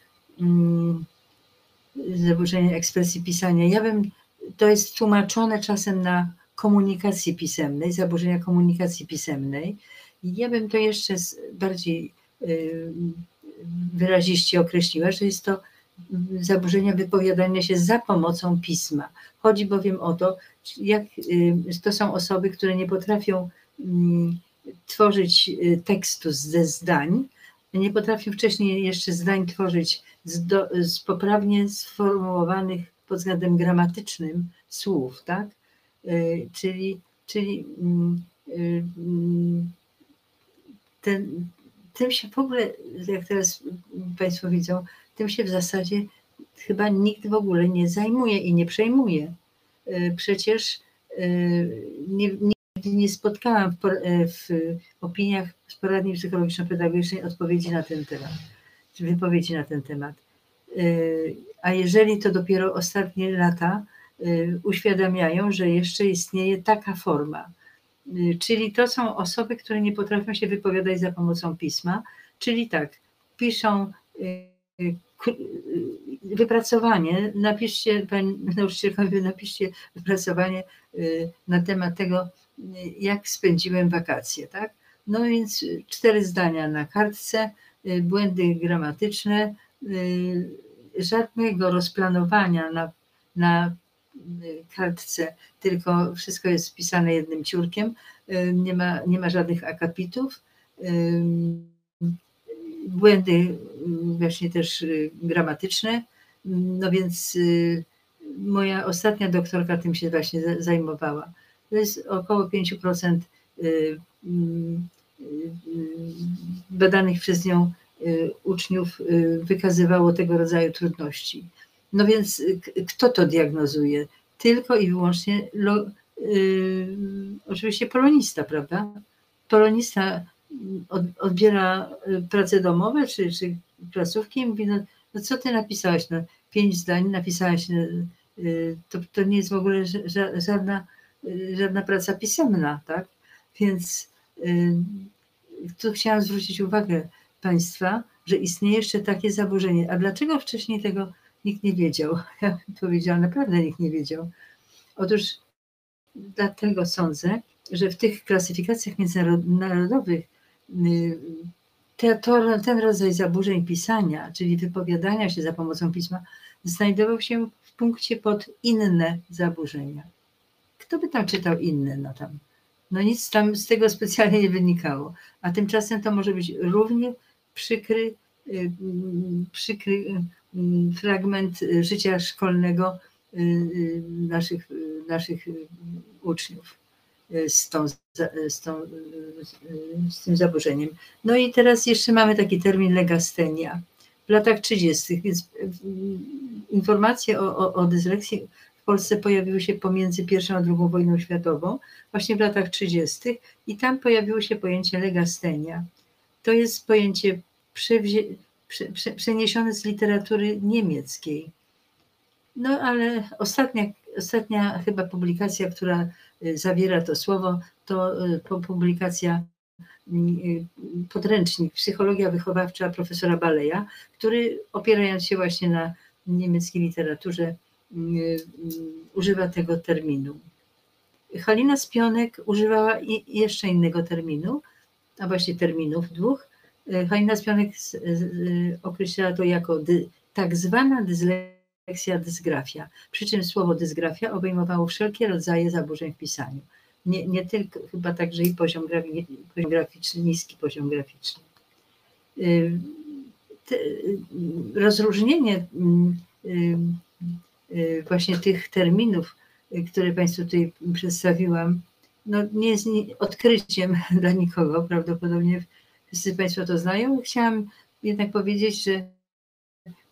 zaburzenie ekspresji pisania. Ja bym, to jest tłumaczone czasem na komunikacji pisemnej, zaburzenia komunikacji pisemnej. Ja bym to jeszcze bardziej wyraziście określiła, że jest to zaburzenia wypowiadania się za pomocą pisma. Chodzi bowiem o to, jak to są osoby, które nie potrafią Mm, tworzyć y, tekstu ze zdań. Nie potrafił wcześniej jeszcze zdań tworzyć z, do, z poprawnie sformułowanych pod względem gramatycznym słów, tak? Y, czyli, czyli mm, y, ten, tym się w ogóle, jak teraz Państwo widzą, tym się w zasadzie chyba nikt w ogóle nie zajmuje i nie przejmuje. Przecież nie, nie nie spotkałam w, w opiniach z poradni psychologiczno-pedagogicznej odpowiedzi na ten temat, czy wypowiedzi na ten temat. E, a jeżeli to dopiero ostatnie lata e, uświadamiają, że jeszcze istnieje taka forma, czyli to są osoby, które nie potrafią się wypowiadać za pomocą pisma, czyli tak, piszą wypracowanie, napiszcie, pani nauczycielka, napiszcie wypracowanie na temat tego, jak spędziłem wakacje, tak? No więc cztery zdania na kartce, y, błędy gramatyczne, y, żadnego rozplanowania na, na kartce, tylko wszystko jest spisane jednym ciurkiem, nie ma, nie ma żadnych akapitów. Błędy właśnie też gramatyczne. No więc moja ostatnia doktorka tym się właśnie zajmowała. To jest około 5% badanych przez nią uczniów wykazywało tego rodzaju trudności. No więc kto to diagnozuje? Tylko i wyłącznie lo, yy, oczywiście polonista, prawda? Polonista od, odbiera prace domowe czy, czy klasówki i mówi, no, no co ty napisałaś? No, pięć zdań napisałaś, no, yy, to, to nie jest w ogóle żadna, żadna praca pisemna, tak? Więc chciałam zwrócić uwagę Państwa, że istnieje jeszcze takie zaburzenie. A dlaczego wcześniej tego nikt nie wiedział? Ja bym powiedziała, naprawdę nikt nie wiedział. Otóż dlatego sądzę, że w tych klasyfikacjach międzynarodowych te, to, ten rodzaj zaburzeń pisania, czyli wypowiadania się za pomocą pisma, znajdował się w punkcie pod inne zaburzenia. Kto by tam czytał inne? No tam no nic tam z tego specjalnie nie wynikało. A tymczasem to może być równie przykry, y, mm, przykry mm, fragment życia szkolnego y, naszych, naszych uczniów z, tą, z, tą, z tym zaburzeniem. No i teraz jeszcze mamy taki termin legastenia. W latach 30., więc informacje o, o, o dysleksji w Polsce pojawiły się pomiędzy I a II wojną światową, właśnie w latach 30. i tam pojawiło się pojęcie legastenia. To jest pojęcie przewzie- prze- prze- przeniesione z literatury niemieckiej. No ale ostatnia, ostatnia chyba publikacja, która y, zawiera to słowo, to y, publikacja y, podręcznik Psychologia wychowawcza profesora Baleja, który opierając się właśnie na niemieckiej literaturze używa tego terminu. Halina Spionek używała jeszcze innego terminu, a właśnie terminów dwóch. Halina Spionek określała to jako dy, tak zwana dysleksja, dysgrafia. Przy czym słowo dysgrafia obejmowało wszelkie rodzaje zaburzeń w pisaniu. Nie, nie tylko, chyba także i poziom, poziom graficzny, niski poziom graficzny. Rozróżnienie Y, właśnie tych terminów, y, które Państwu tutaj przedstawiłam, no nie jest odkryciem dla nikogo, prawdopodobnie wszyscy Państwo to znają. Chciałam jednak powiedzieć, że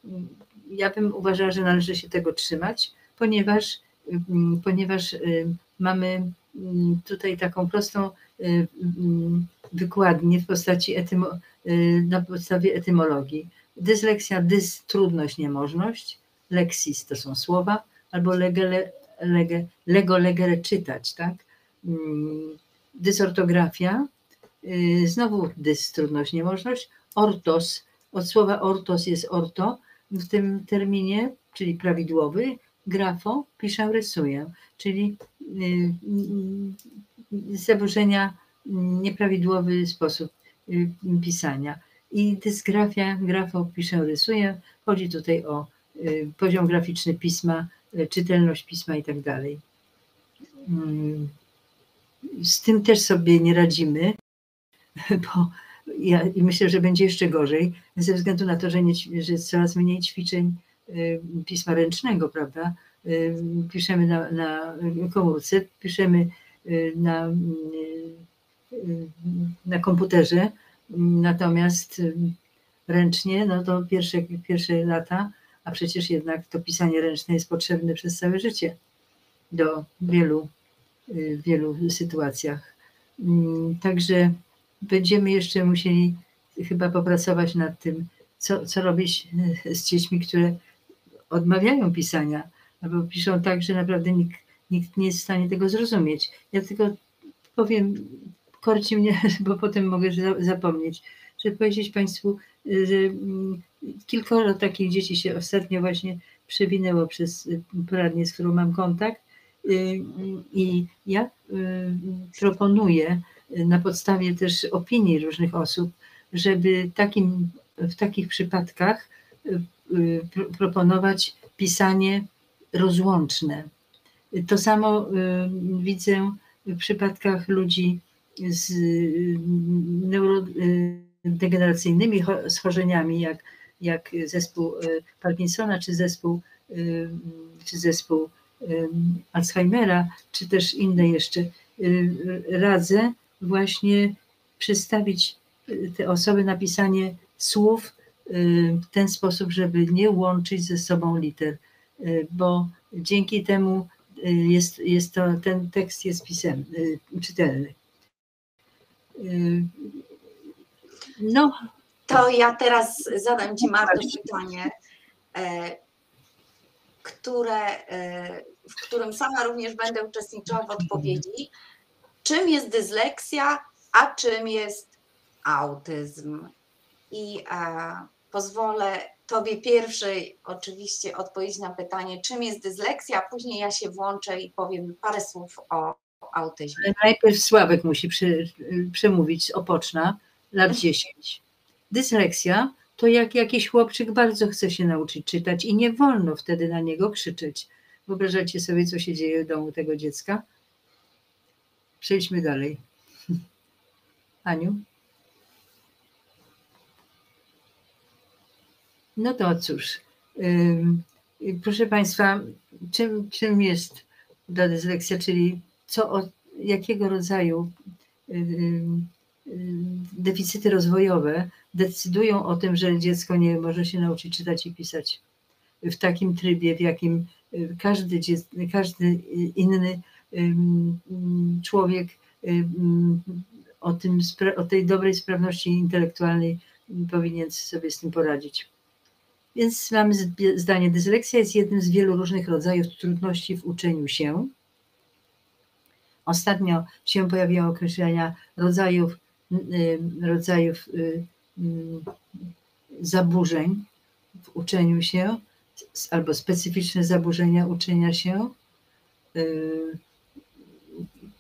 mm, ja bym uważała, że należy się tego trzymać, ponieważ, mm, ponieważ y, mamy mm, tutaj taką prostą wykładnię w postaci etymo, na podstawie etymologii. Dysleksja, dys, trudność, niemożność, leksis to są słowa, albo lege, lego legere czytać, tak? Mm, dysortografia, y, znowu dys, trudność, niemożność, ortos, od słowa ortos jest orto, w tym terminie, czyli prawidłowy, grafo, piszę, rysuję, czyli y, y, zaburzenia, nieprawidłowy sposób pisania. I dysgrafia, grafo, piszę, rysuję, chodzi tutaj o poziom graficzny pisma, y, czytelność pisma i tak dalej. Mm, z tym też sobie nie radzimy, bo ja myślę, że będzie jeszcze gorzej, ze względu na to, że, nie, że jest coraz mniej ćwiczeń y, pisma ręcznego, prawda? Piszemy na, na komórce, piszemy na, na komputerze, natomiast ręcznie, no to pierwsze, pierwsze lata a przecież jednak to pisanie ręczne jest potrzebne przez całe życie do wielu, y, wielu sytuacjach. Mm, także będziemy jeszcze musieli chyba popracować nad tym, co, co robić y, z dziećmi, które odmawiają pisania, albo piszą tak, że naprawdę nikt, nikt nie jest w stanie tego zrozumieć. Ja tylko powiem, korci mnie, bo potem mogę zapomnieć, żeby powiedzieć Państwu, że mm, kilkoro takich dzieci się ostatnio właśnie przewinęło przez poradnię, z którą mam kontakt. Y, I ja y, proponuję na podstawie też opinii różnych osób, żeby takim, w takich przypadkach y, y, pr- proponować pisanie rozłączne. To samo y, widzę w przypadkach ludzi z y, neurodegeneracyjnymi cho- schorzeniami, jak, jak zespół y, Parkinsona, czy zespół, y, czy zespół y, Alzheimera, czy też inne jeszcze. Radzę właśnie przestawić te osoby na pisanie słów w ten sposób, żeby nie łączyć ze sobą liter, bo dzięki temu jest, jest to, ten tekst jest pisem, y, czytelny. No, To ja teraz zadam Ci, Marto, pytanie, e, które, e, w którym sama również będę uczestniczyła w odpowiedzi. Czym jest dysleksja, a czym jest autyzm? I e, pozwolę Tobie pierwszej oczywiście odpowiedzieć na pytanie, czym jest dysleksja, a później ja się włączę i powiem parę słów o, o autyzmie. najpierw Sławek musi przy, przemówić Opoczna, lat 10. Dysleksja to jak jakiś chłopczyk bardzo chce się nauczyć czytać i nie wolno wtedy na niego krzyczeć. Wyobrażacie sobie, co się dzieje w domu tego dziecka? Przejdźmy dalej. Aniu? No to cóż, proszę Państwa, czym, czym jest ta dysleksja, czyli co, jakiego rodzaju deficyty rozwojowe decydują o tym, że dziecko nie może się nauczyć czytać i pisać w takim trybie, w jakim y, każdy, każdy inny człowiek o, tym, o tej dobrej sprawności intelektualnej powinien sobie z tym poradzić. Więc mamy zdanie, dysleksja jest jednym z wielu różnych rodzajów trudności w uczeniu się. Ostatnio się pojawiły określenia rodzajów, y, rodzajów y, mm, zaburzeń w uczeniu się, albo specyficzne zaburzenia uczenia się. y,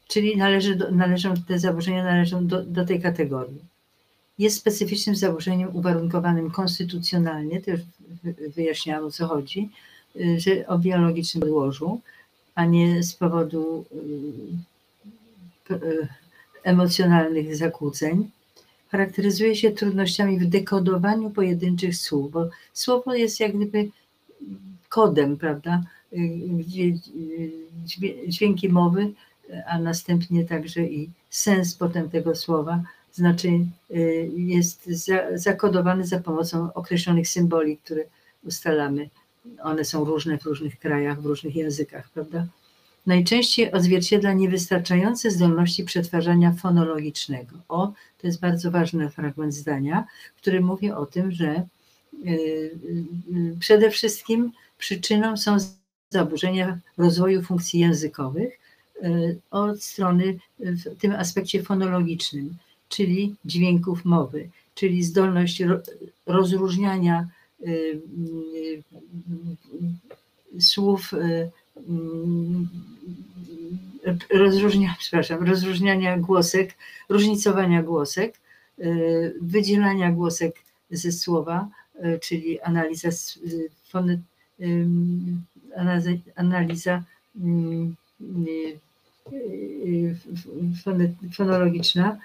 Czyli należy należą, te zaburzenia należą do, do tej kategorii. Jest specyficznym zaburzeniem uwarunkowanym konstytucjonalnie, wy- wyjaśniałam o co chodzi, y, że o biologicznym podłożu, a nie z powodu y, y, emocjonalnych zakłóceń. Charakteryzuje się trudnościami w dekodowaniu pojedynczych słów, bo słowo jest jak gdyby kodem, prawda? Dźwięki mowy, a następnie także i sens potem tego słowa, znaczy y, jest za, zakodowany za pomocą określonych symboli, które ustalamy. One są różne w różnych krajach, w różnych językach, prawda? Najczęściej odzwierciedla niewystarczające zdolności przetwarzania fonologicznego. O, to jest bardzo ważny fragment zdania, który mówi o tym, że y, y, przede wszystkim przyczyną są zaburzenia rozwoju funkcji językowych y, od strony w tym aspekcie fonologicznym, czyli dźwięków mowy, czyli zdolność ro- rozróżniania słów, rozróżnia, przepraszam, rozróżniania głosek, różnicowania głosek, y, wydzielania głosek ze słowa, y, czyli analiza, analiza, fonologiczna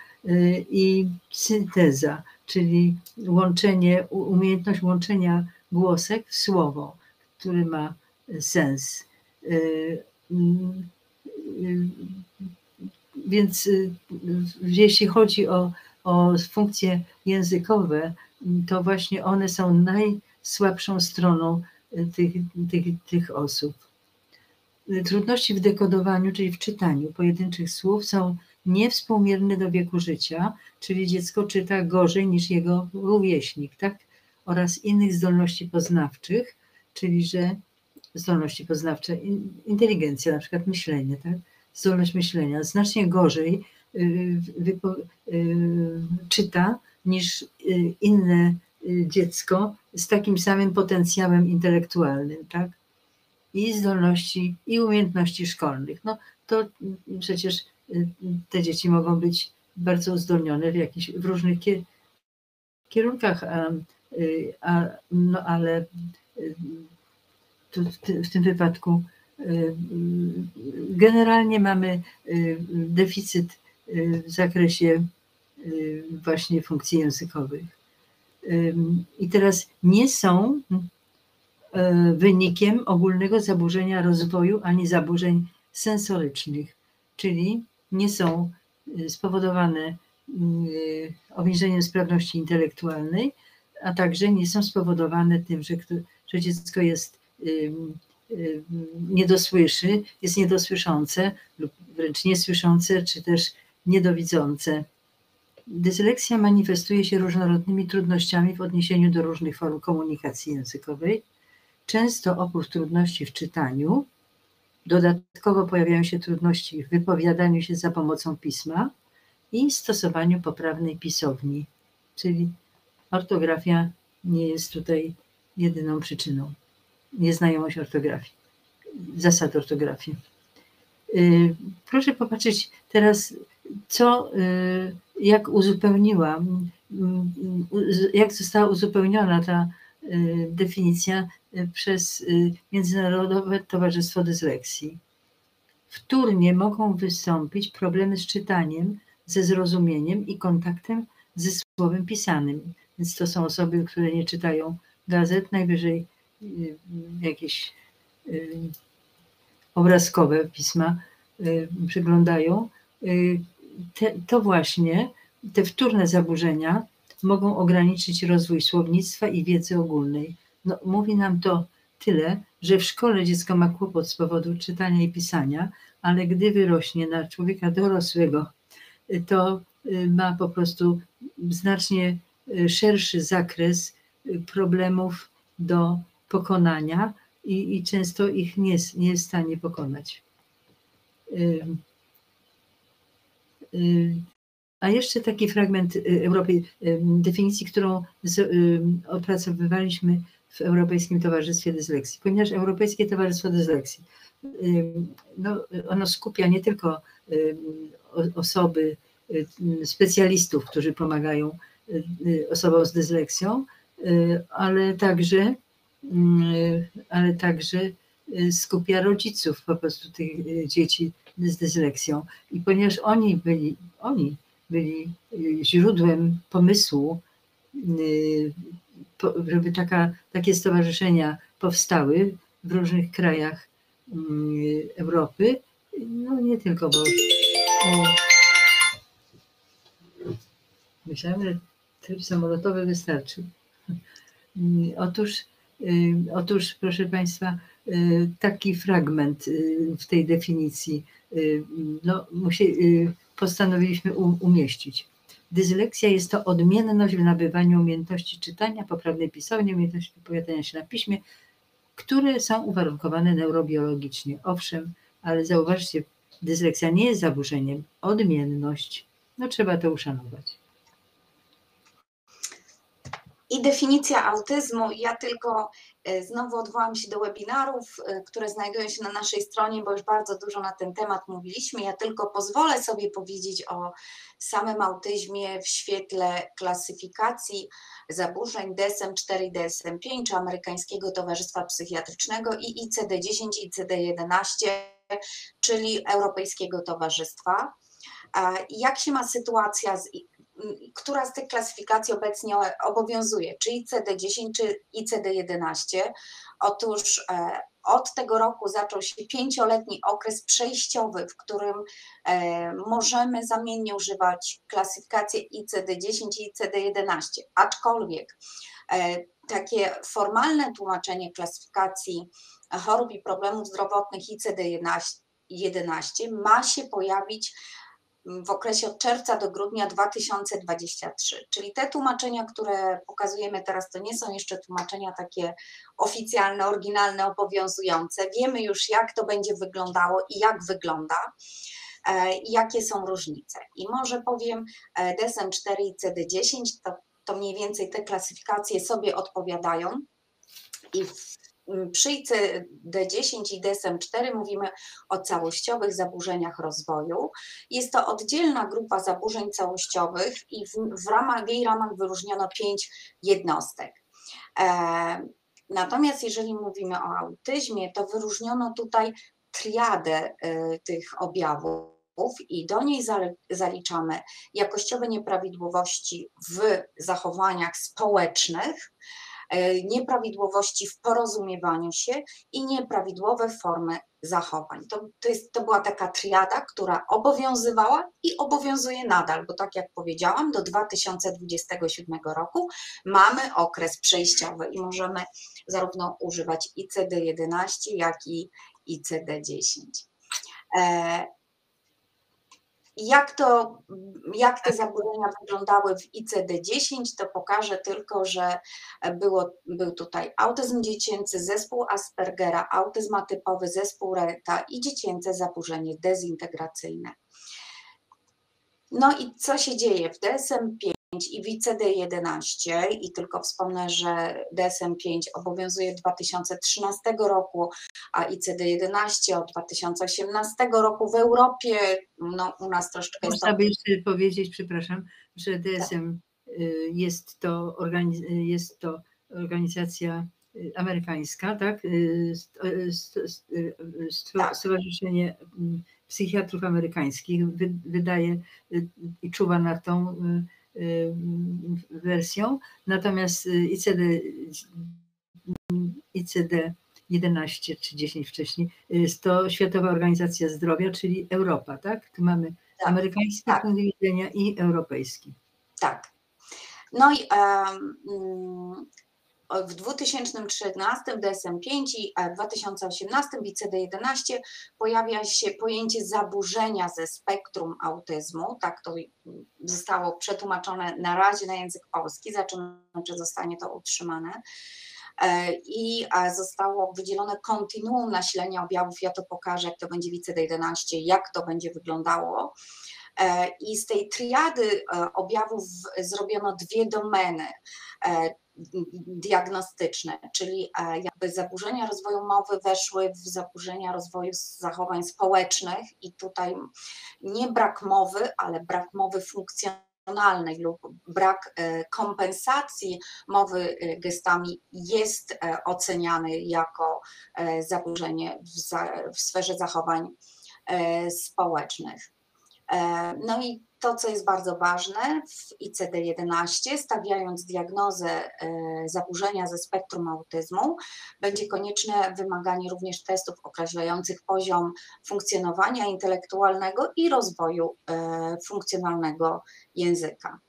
i synteza, czyli łączenie, umiejętność łączenia głosek w słowo, który ma sens. Y, mm, y, Więc y, jeśli chodzi o, o funkcje językowe, to właśnie one są najsłabszą stroną y, tych, tych, tych osób. Y, Trudności w dekodowaniu, czyli w czytaniu pojedynczych słów są niewspółmierne do wieku życia, czyli dziecko czyta gorzej niż jego rówieśnik, tak? Oraz innych zdolności poznawczych, czyli że zdolności poznawcze, in- inteligencja, na przykład myślenie, tak? Zdolność myślenia znacznie gorzej y, wypo, y, czyta niż y, inne y, dziecko z takim samym potencjałem intelektualnym, tak? I zdolności, i umiejętności szkolnych. No to przecież y, te dzieci mogą być bardzo uzdolnione w, jakichś, w różnych kie- kierunkach. a, Y, A, no ale y, w, ty- w tym wypadku y, y, generalnie mamy y, deficyt w zakresie właśnie funkcji językowych. I teraz nie są wynikiem ogólnego zaburzenia rozwoju ani zaburzeń sensorycznych, czyli nie są spowodowane obniżeniem sprawności intelektualnej, a także nie są spowodowane tym, że, że dziecko jest niedosłyszy, jest niedosłyszące lub wręcz niesłyszące, czy też niedowidzące. Dysleksja manifestuje się różnorodnymi trudnościami w odniesieniu do różnych form komunikacji językowej. Często oprócz trudności w czytaniu, dodatkowo pojawiają się trudności w wypowiadaniu się za pomocą pisma i stosowaniu poprawnej pisowni, czyli ortografia nie jest tutaj jedyną przyczyną. Nieznajomość ortografii, zasad ortografii. Y, Proszę popatrzeć teraz, co, y, jak uzupełniła, mm, mm, u- jak została uzupełniona ta y, definicja y, przez y, Międzynarodowe Towarzystwo Dysleksji. Wtórnie mogą wystąpić problemy z czytaniem, ze zrozumieniem i kontaktem ze słowem pisanym. Więc to są osoby, które nie czytają gazet, najwyżej y, jakieś y, obrazkowe pisma y, przyglądają. Y, Te, to właśnie te wtórne zaburzenia mogą ograniczyć rozwój słownictwa i wiedzy ogólnej. No, mówi nam to tyle, że w szkole dziecko ma kłopot z powodu czytania i pisania, ale gdy wyrośnie na człowieka dorosłego, y, to y, ma po prostu znacznie y, szerszy zakres y, problemów do pokonania i, i często ich nie, nie jest w stanie pokonać. A jeszcze taki fragment y, Europy, definicji, którą opracowywaliśmy w Europejskim Towarzystwie Dysleksji, ponieważ Europejskie Towarzystwo Dysleksji, no, ono skupia nie tylko osoby, specjalistów, którzy pomagają y, y, osobom z dysleksją, ale także, ale także y, skupia rodziców po prostu tych y, dzieci z dysleksją. I ponieważ oni byli, oni byli y, źródłem pomysłu, y, po- żeby taka, takie stowarzyszenia powstały w różnych krajach y, Europy, no nie tylko, bo myślałem, że tryb samolotowy wystarczy. Otóż, y, otóż, proszę Państwa, y, taki fragment y, w tej definicji y, no, musi, y, postanowiliśmy umieścić. Dysleksja jest to odmienność w nabywaniu umiejętności czytania, poprawnej pisowni, umiejętności wypowiadania się na piśmie, które są uwarunkowane neurobiologicznie. Owszem, ale zauważcie, dysleksja nie jest zaburzeniem, odmienność. No trzeba to uszanować. I definicja autyzmu, ja tylko e, znowu odwołam się do webinarów, e, które znajdują się na naszej stronie, bo już bardzo dużo na ten temat mówiliśmy. Ja tylko pozwolę sobie powiedzieć o samym autyzmie w świetle klasyfikacji zaburzeń DSM-4 i DSM-5, czy Amerykańskiego Towarzystwa Psychiatrycznego i ICD-10 i ICD-11, czyli Europejskiego Towarzystwa. Jak się ma sytuacja z która z tych klasyfikacji obecnie obowiązuje, czy ICD-10, czy ICD-11. Otóż e, od tego roku zaczął się pięcioletni okres przejściowy, w którym e, możemy zamiennie używać klasyfikacji ICD-10 i ICD-11, aczkolwiek e, takie formalne tłumaczenie klasyfikacji chorób i problemów zdrowotnych ICD-11 ma się pojawić w okresie od czerwca do grudnia 2023. Czyli te tłumaczenia, które pokazujemy teraz, to nie są jeszcze tłumaczenia takie oficjalne, oryginalne, obowiązujące. Wiemy już, jak to będzie wyglądało i jak wygląda. e, i Jakie są różnice? I może powiem, e, DSM-4 i CD10 to, to mniej więcej te klasyfikacje sobie odpowiadają. I w, m, przy ICD-10 i DSM-4 mówimy o całościowych zaburzeniach rozwoju. Jest to oddzielna grupa zaburzeń całościowych i w, w, ramach, w jej ramach wyróżniono pięć jednostek. E, natomiast jeżeli mówimy o autyzmie, to wyróżniono tutaj triadę e, tych objawów i do niej zaliczamy jakościowe nieprawidłowości w zachowaniach społecznych, nieprawidłowości w porozumiewaniu się i nieprawidłowe formy zachowań. To, to, jest, to była taka triada, która obowiązywała i obowiązuje nadal, bo tak jak powiedziałam, do 2027 roku mamy okres przejściowy i możemy zarówno używać ICD-11, jak i ICD-10. Jak, to, jak te zaburzenia wyglądały w ICD-10, to pokażę tylko, że było, był tutaj autyzm dziecięcy, zespół Aspergera, autyzm atypowy, zespół Reta i dziecięce zaburzenie dezintegracyjne. No i co się dzieje w DSM-5? I WICD-11 i tylko wspomnę, że DSM-5 obowiązuje 2013 roku, a ICD-11 od 2018 roku w Europie, no u nas troszeczkę Można jest by jeszcze powiedzieć, przepraszam, że DSM tak. jest, to jest to organizacja y, amerykańska, tak? Y, tak. Stowarzyszenie mm, Psychiatrów Amerykańskich wydaje y, i czuwa nad tą Y, wersją, natomiast ICD, ICD 11 czy 10 wcześniej, jest to Światowa Organizacja Zdrowia, czyli Europa, tak? Tu mamy tak, amerykański tak. punkt widzenia i europejski. Tak. No i um, w 2013 DSM-5 i w 2018 w ICD-11 pojawia się pojęcie zaburzenia ze spektrum autyzmu. Tak to zostało przetłumaczone na razie na język polski, zobaczymy, czy zostanie to utrzymane. E, I zostało wydzielone kontinuum nasilenia objawów. Ja to pokażę, jak to będzie w ICD-11, jak to będzie wyglądało. E, I z tej triady e, objawów zrobiono dwie domeny diagnostyczne, czyli e, jakby zaburzenia rozwoju mowy weszły w zaburzenia rozwoju zachowań społecznych i tutaj nie brak mowy, ale brak mowy funkcjonalnej lub brak e, kompensacji mowy e, gestami jest oceniany jako zaburzenie w, sferze zachowań społecznych. No i to, co jest bardzo ważne w ICD-11, stawiając diagnozę e, zaburzenia ze spektrum autyzmu, będzie konieczne wymaganie również testów określających poziom funkcjonowania intelektualnego i rozwoju e, funkcjonalnego języka.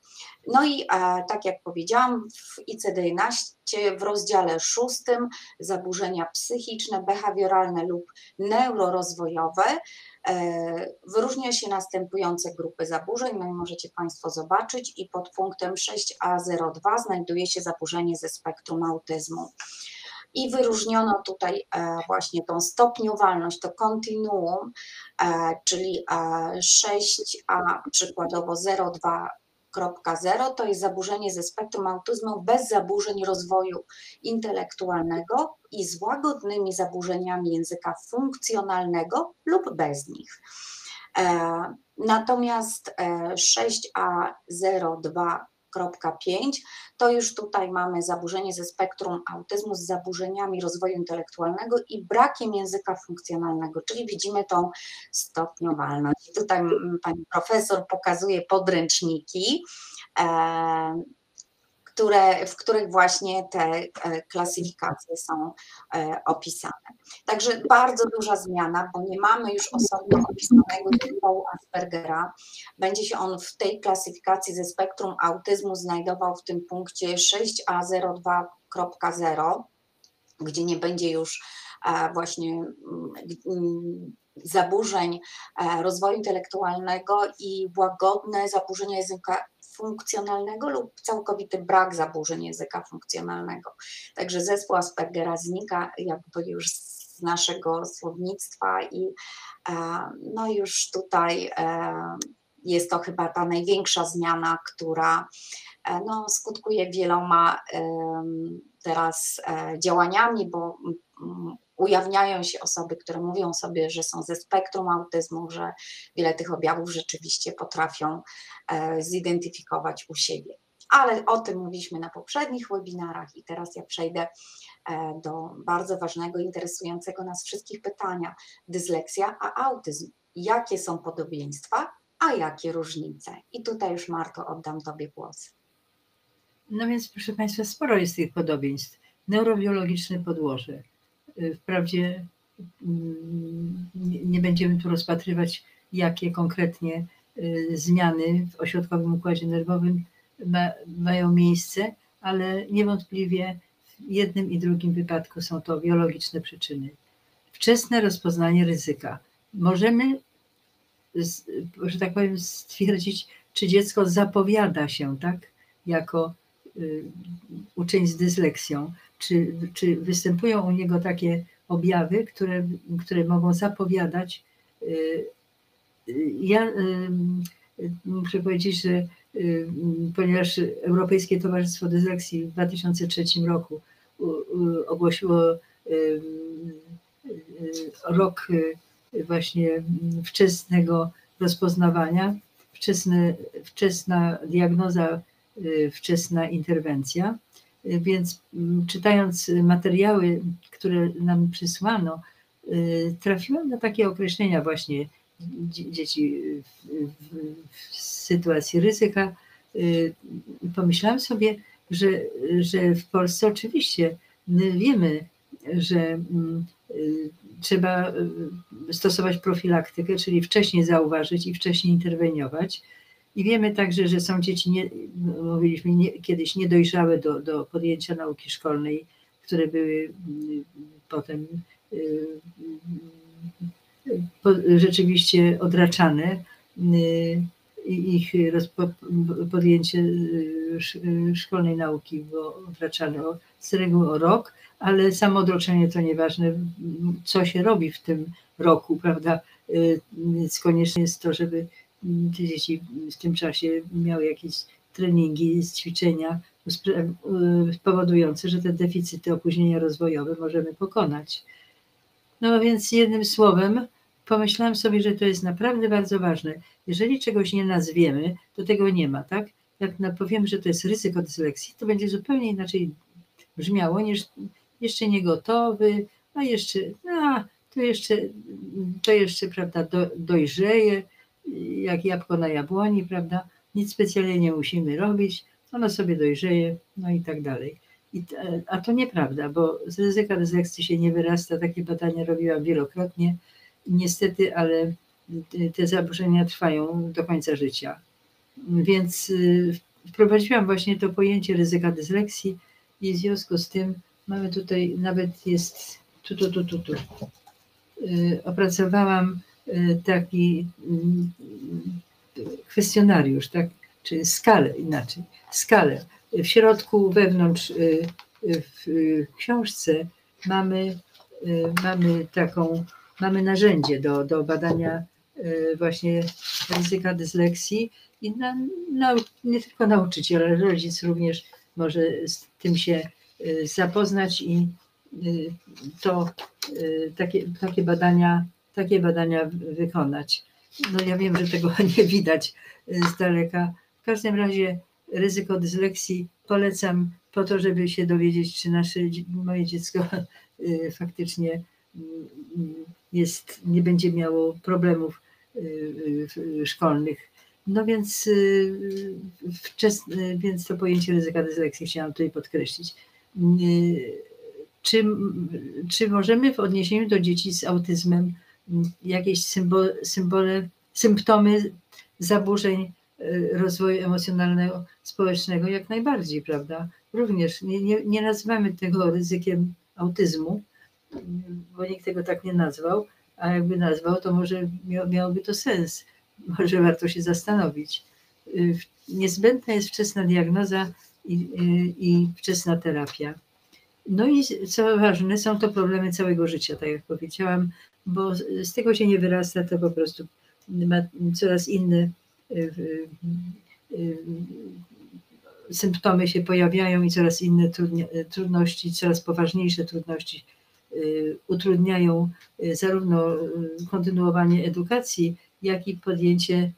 No i e, tak jak powiedziałam, w ICD-11 w rozdziale szóstym zaburzenia psychiczne, behawioralne lub neurorozwojowe wyróżnia się następujące grupy zaburzeń, no i możecie Państwo zobaczyć i pod punktem 6A02 znajduje się zaburzenie ze spektrum autyzmu. I wyróżniono tutaj e, właśnie tą stopniowalność, to kontinuum, e, czyli 6A przykładowo 0,2 2.0 to jest zaburzenie ze spektrum autyzmu bez zaburzeń rozwoju intelektualnego i z łagodnymi zaburzeniami języka funkcjonalnego lub bez nich. E, natomiast 6A02 e, 5, to już tutaj mamy zaburzenie ze spektrum autyzmu z zaburzeniami rozwoju intelektualnego i brakiem języka funkcjonalnego, czyli widzimy tą stopniowalność. Tutaj pani profesor pokazuje podręczniki. Które, w których właśnie te e, klasyfikacje są e, opisane. Także bardzo duża zmiana, bo nie mamy już osobno opisanego zespołu Aspergera. Będzie się on w tej klasyfikacji ze spektrum autyzmu znajdował w tym punkcie 6A02.0, gdzie nie będzie już e, właśnie mm, zaburzeń rozwoju intelektualnego i łagodne zaburzenia języka funkcjonalnego lub całkowity brak zaburzeń języka funkcjonalnego. Także zespół Aspergera znika jakby już z naszego słownictwa i e, no już tutaj e, jest to chyba ta największa zmiana, która e, no, skutkuje wieloma teraz działaniami, bo ujawniają się osoby, które mówią sobie, że są ze spektrum autyzmu, że wiele tych objawów rzeczywiście potrafią e, zidentyfikować u siebie. ale o tym mówiliśmy na poprzednich webinarach i teraz ja przejdę e, do bardzo ważnego, interesującego nas wszystkich pytania. Dysleksja a autyzm. Jakie są podobieństwa, a jakie różnice? I tutaj już Marto oddam Tobie głos. No więc proszę Państwa, sporo jest tych podobieństw. Neurobiologiczne podłoże. Y, Wprawdzie mm, nie będziemy tu rozpatrywać, jakie konkretnie y, zmiany w ośrodkowym układzie nerwowym ma, mają miejsce, ale niewątpliwie w jednym i drugim wypadku są to biologiczne przyczyny. Wczesne rozpoznanie ryzyka. Możemy, że tak powiem, stwierdzić, czy dziecko zapowiada się, tak, jako y, uczeń z dysleksją, czy, czy występują u niego takie objawy, które, które mogą zapowiadać. y, y, Ja y, muszę powiedzieć, że ponieważ Europejskie Towarzystwo Dysleksji w 2003 roku ogłosiło rok właśnie wczesnego rozpoznawania, wczesne, wczesna diagnoza, wczesna interwencja. Więc mm, czytając materiały, które nam przysłano, y, trafiłam na takie określenia właśnie dzie- dzieci w, w, w sytuacji ryzyka. Y, Pomyślałam sobie, że, że w Polsce oczywiście my wiemy, że mm, y, trzeba stosować profilaktykę, czyli wcześniej zauważyć i wcześniej interweniować. I wiemy także, że są dzieci, nie, mówiliśmy nie, kiedyś, niedojrzałe do, do podjęcia nauki szkolnej, które były mm, potem y, rzeczywiście odraczane y, ich podjęcie y, sz- szkolnej nauki było odraczane z reguły o rok, ale samo odroczenie to nieważne, co się robi w tym roku, prawda? Więc koniecznie jest to, żeby te dzieci w tym czasie miały jakieś treningi, ćwiczenia spra- y, powodujące, że te deficyty, opóźnienia rozwojowe możemy pokonać. No więc jednym słowem, pomyślałam sobie, że to jest naprawdę bardzo ważne. Jeżeli czegoś nie nazwiemy, to tego nie ma, tak? Jak na- powiem, że to jest ryzyko dysleksji, to będzie zupełnie inaczej brzmiało niż jeszcze nie gotowy, a jeszcze, a, to jeszcze, to jeszcze, prawda, do, dojrzeje, jak jabłko na jabłoni, prawda? Nic specjalnie nie musimy robić, ono sobie dojrzeje, no i tak dalej. I, a to nieprawda, bo z ryzyka dysleksji się nie wyrasta. Takie badania robiłam wielokrotnie. Niestety, ale te- zaburzenia trwają do końca życia. Więc y, wprowadziłam właśnie to pojęcie ryzyka dysleksji i w związku z tym mamy tutaj, nawet jest tu, tu, tu, tu, tu. Y, Opracowałam taki mm, kwestionariusz, tak? czy skalę inaczej, skalę. W środku, wewnątrz y, y, w y, książce mamy, y, mamy taką, mamy narzędzie do, do badania y, właśnie ryzyka dysleksji i na, na, nie tylko nauczyciel, ale rodzic również może z tym się y, zapoznać i y, to y, takie, takie badania, takie badania wykonać. No ja wiem, że tego nie widać y, z daleka. W każdym razie ryzyko dysleksji polecam po to, żeby się dowiedzieć, czy nasze, moje dziecko y, faktycznie mm, jest, nie będzie miało problemów y, y, szkolnych. No więc, y, więc to pojęcie ryzyka dysleksji chciałam tutaj podkreślić. Y, Czy, czy możemy w odniesieniu do dzieci z autyzmem jakieś symbole, symbole symptomy zaburzeń y, rozwoju emocjonalnego, społecznego, jak najbardziej, prawda? Również nie, nie, nie nazywamy tego ryzykiem autyzmu, bo nikt tego tak nie nazwał, a jakby nazwał, to może miał, miałoby to sens. Może warto się zastanowić. Y, Niezbędna jest wczesna diagnoza i, y, i wczesna terapia. No i co ważne, są to problemy całego życia, tak jak powiedziałam, bo z tego się nie wyrasta, to po prostu ma coraz inne y, y, y, symptomy się pojawiają i coraz inne trudności, coraz poważniejsze trudności utrudniają zarówno kontynuowanie edukacji, jak i podjęcie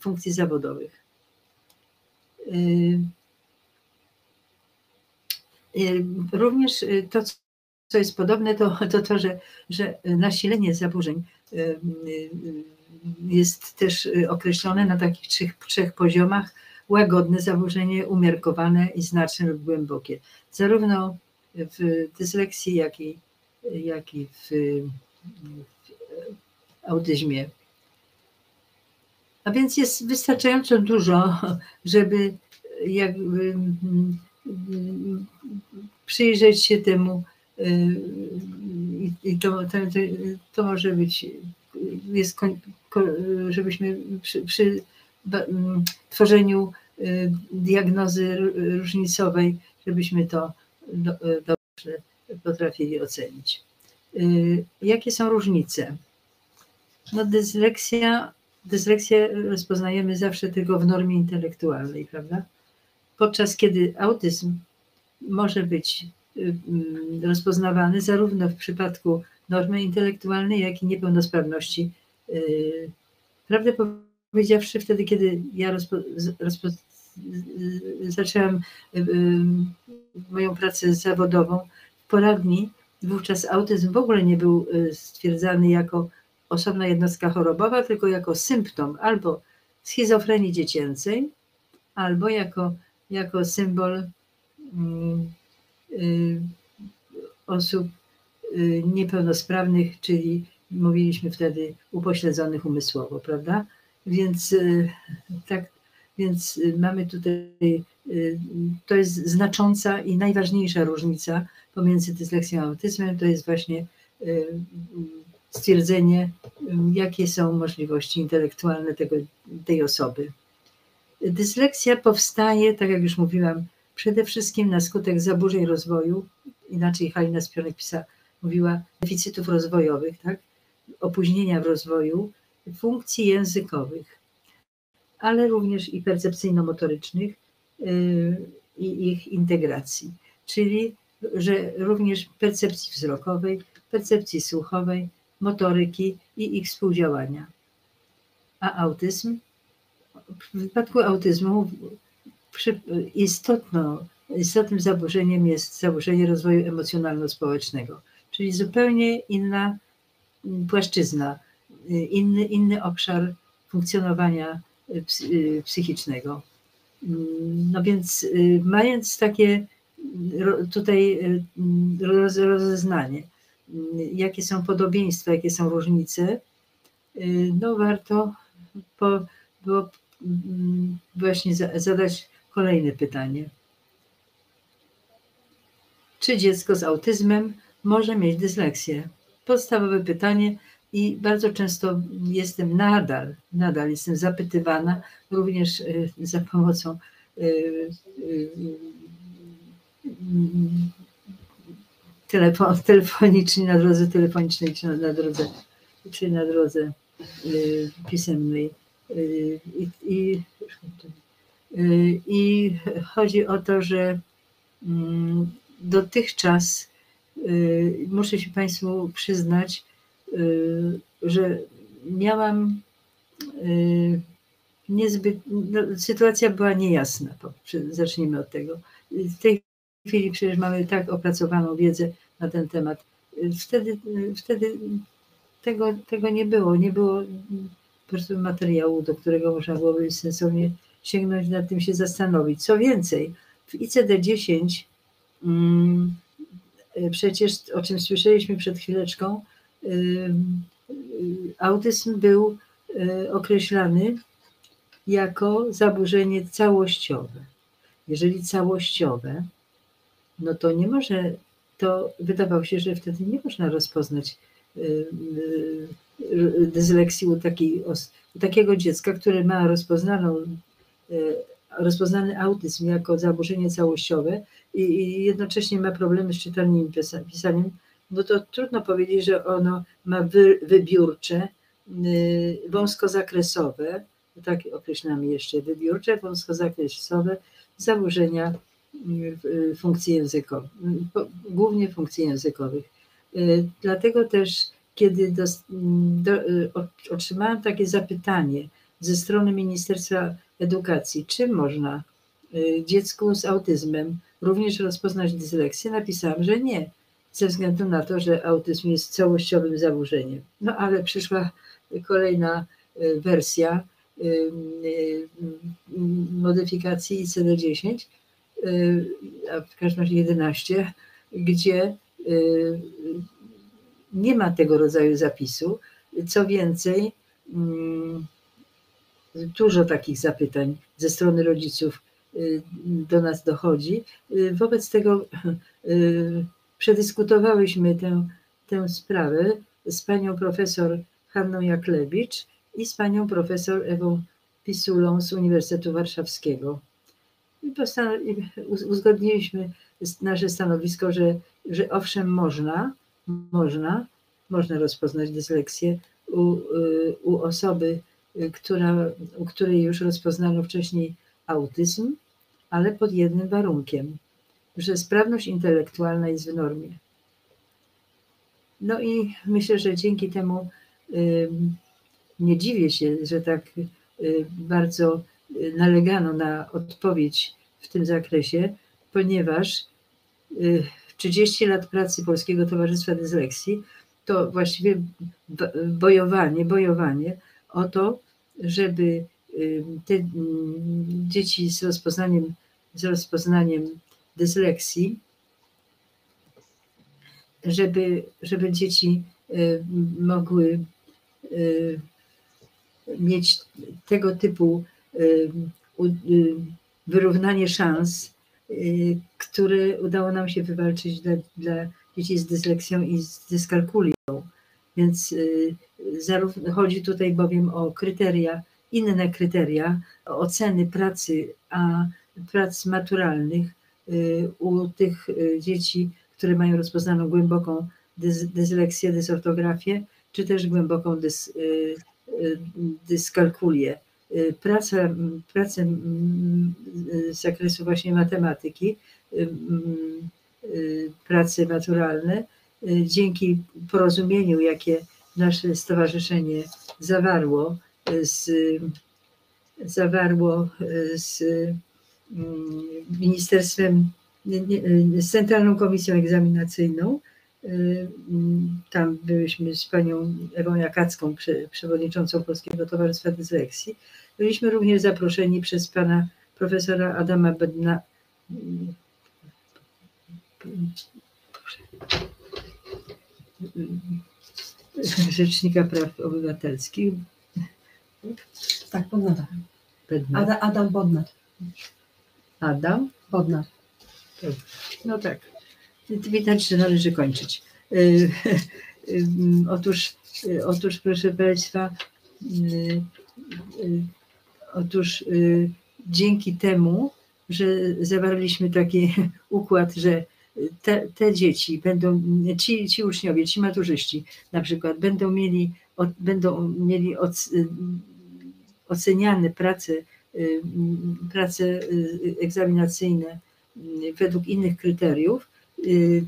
funkcji zawodowych. Również to, co jest podobne, to to, to że, że nasilenie zaburzeń jest też określone na takich trzech, trzech poziomach. Łagodne zaburzenie, umiarkowane i znaczne lub głębokie. Zarówno w dysleksji, jak i, jak i w, w autyzmie. A więc jest wystarczająco dużo, żeby jakby przyjrzeć się temu i to, to, to może być, jest, żebyśmy przy, przy tworzeniu diagnozy różnicowej, żebyśmy to dobrze potrafili ocenić. Jakie są różnice? No dysleksja, dysleksję rozpoznajemy zawsze tylko w normie intelektualnej, prawda? Podczas kiedy autyzm może być rozpoznawany zarówno w przypadku normy intelektualnej, jak i niepełnosprawności. Prawdę powiedziawszy, wtedy, kiedy ja rozpo, rozpo, zaczęłam moją pracę zawodową w poradni, wówczas autyzm w ogóle nie był stwierdzany jako osobna jednostka chorobowa, tylko jako symptom albo schizofrenii dziecięcej, albo jako, jako symbol Y, osób y, niepełnosprawnych, czyli mówiliśmy wtedy upośledzonych umysłowo, prawda? Więc y, tak, więc mamy tutaj, to jest znacząca i najważniejsza różnica pomiędzy dysleksją a autyzmem, to jest właśnie stwierdzenie, jakie są możliwości intelektualne tego, tej osoby. Dysleksja powstaje, tak jak już mówiłam, przede wszystkim na skutek zaburzeń rozwoju, inaczej Halina Spionek pisa, mówiła deficytów rozwojowych, tak? opóźnienia w rozwoju funkcji językowych, ale również i percepcyjno-motorycznych yy, i ich integracji, czyli że również percepcji wzrokowej, percepcji słuchowej, motoryki i ich współdziałania. A autyzm? W wypadku autyzmu istotną, istotnym zaburzeniem jest zaburzenie rozwoju emocjonalno-społecznego, czyli zupełnie inna płaszczyzna, inny, inny obszar funkcjonowania psychicznego. No więc mając takie tutaj rozeznanie, jakie są podobieństwa, jakie są różnice, no warto po, było właśnie zadać Kolejne pytanie. Czy dziecko z autyzmem może mieć dysleksję? Podstawowe pytanie i bardzo często jestem nadal, nadal jestem zapytywana również y, za pomocą y, y, telefon, telefonicznej, na drodze telefonicznej, czy na, drodze, czy na drodze pisemnej. I, i I chodzi o to, że mm, dotychczas y, muszę się Państwu przyznać, y, że miałam niezbyt, no, sytuacja była niejasna. Zacznijmy od tego. W tej chwili przecież mamy tak opracowaną wiedzę na ten temat. Wtedy, wtedy tego, tego nie było. Nie było po prostu materiału, do którego można byłoby sensownie sięgnąć nad tym się zastanowić. Co więcej, w ICD-10 mm, przecież, o czym słyszeliśmy przed chwileczką, y, y, autyzm był określany jako zaburzenie całościowe. Jeżeli całościowe, no to nie może, to wydawało się, że wtedy nie można rozpoznać dysleksji u, takiej, u takiego dziecka, które ma rozpoznaną rozpoznany autyzm jako zaburzenie całościowe i, jednocześnie ma problemy z czytelnym pisaniem, no to trudno powiedzieć, że ono ma wy, wybiórcze, y, wąskozakresowe, tak określamy jeszcze, wybiórcze, wąskozakresowe zaburzenia y, funkcji językowych, głównie funkcji językowych. Dlatego też, kiedy do, do, otrzymałam takie zapytanie ze strony Ministerstwa edukacji, czy można y, dziecku z autyzmem również rozpoznać dysleksję, napisałam, że nie, ze względu na to, że autyzm jest całościowym zaburzeniem. No ale przyszła kolejna y, wersja y, modyfikacji ICD-10, a w każdym razie 11, gdzie nie ma tego rodzaju zapisu. Co więcej, mm, dużo takich zapytań ze strony rodziców do nas dochodzi. Wobec tego przedyskutowałyśmy tę, tę sprawę z panią profesor Hanną Jaklewicz i z panią profesor Ewą Pisulą z Uniwersytetu Warszawskiego. I uzgodniliśmy nasze stanowisko, że, że owszem, można, można, można rozpoznać dysleksję u, u osoby, która, u której już rozpoznano wcześniej autyzm, ale pod jednym warunkiem, że sprawność intelektualna jest w normie. No i myślę, że dzięki temu nie dziwię się, że tak y, bardzo y, nalegano na odpowiedź w tym zakresie, ponieważ 30 y, lat pracy Polskiego Towarzystwa Dysleksji to właściwie bojowanie, bojowanie o to, żeby te dzieci z rozpoznaniem, z rozpoznaniem dysleksji, żeby, żeby dzieci mogły Y, mieć tego typu y, y, wyrównanie szans, które udało nam się wywalczyć dla, dla dzieci z dysleksją i z dyskalkulią. Więc zarówno, chodzi tutaj bowiem o kryteria, inne kryteria, oceny pracy, a prac maturalnych u tych dzieci, które mają rozpoznaną głęboką dysleksję, dysortografię, czy też głęboką dys, y, y, dyskalkulię. Y, prace, prace z zakresu właśnie matematyki, prace maturalne, dzięki porozumieniu, jakie nasze stowarzyszenie zawarło z, zawarło z Ministerstwem, z Centralną Komisją Egzaminacyjną, Y, tam byliśmy z panią Ewą Jakacką, przewodniczącą Polskiego Towarzystwa Dysleksji. Byliśmy również zaproszeni przez pana profesora Adama Bedna, Rzecznika Praw Obywatelskich. Tak, Bodnar. Adam, Adam Bodnar. Adam? Bodnar. No tak. Widać, że należy kończyć. Y, y, otóż, y, otóż proszę Państwa, otóż dzięki temu, że zawarliśmy taki układ, że te, te dzieci będą, ci, ci uczniowie, ci maturzyści na przykład będą mieli, będą mieli oceniane prace, prace egzaminacyjne według innych kryteriów, Y,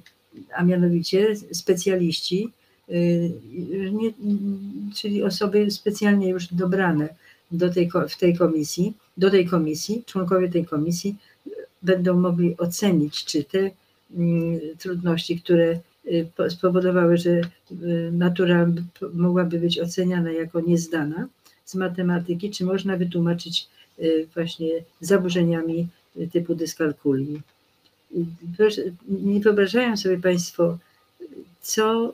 a mianowicie specjaliści, y, nie, czyli osoby specjalnie już dobrane do tej, w tej komisji, do tej komisji, członkowie tej komisji będą mogli ocenić, czy te trudności, które y, spowodowały, że natura mogłaby być oceniana jako niezdana z matematyki, czy można wytłumaczyć właśnie zaburzeniami typu dyskalkulii nie wyobrażają sobie Państwo, co,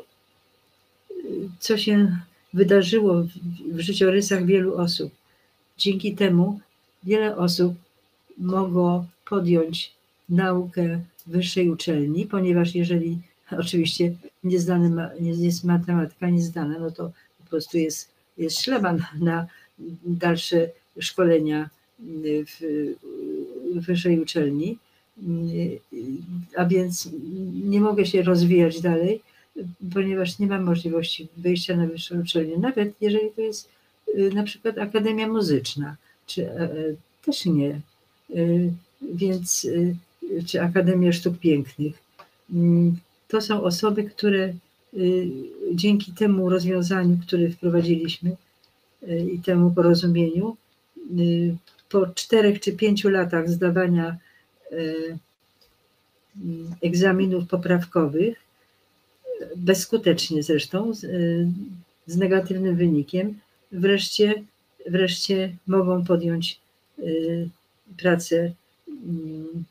co się wydarzyło w życiorysach wielu osób. Dzięki temu wiele osób mogło podjąć naukę wyższej uczelni, ponieważ jeżeli oczywiście niezdane, nie jest matematyka niezdana, no to po prostu jest, jest szlaban na dalsze szkolenia w, w wyższej uczelni. A więc nie mogę się rozwijać dalej, ponieważ nie mam możliwości wyjścia na wyższą uczelnię, nawet jeżeli to jest y, na przykład Akademia Muzyczna, czy e, e, też nie, y, więc y, czy Akademia Sztuk Pięknych. Mm, to są osoby, które dzięki temu rozwiązaniu, które wprowadziliśmy i temu porozumieniu, po czterech czy pięciu latach zdawania egzaminów poprawkowych, bezskutecznie zresztą, z, negatywnym wynikiem, wreszcie, wreszcie mogą podjąć pracę, mm,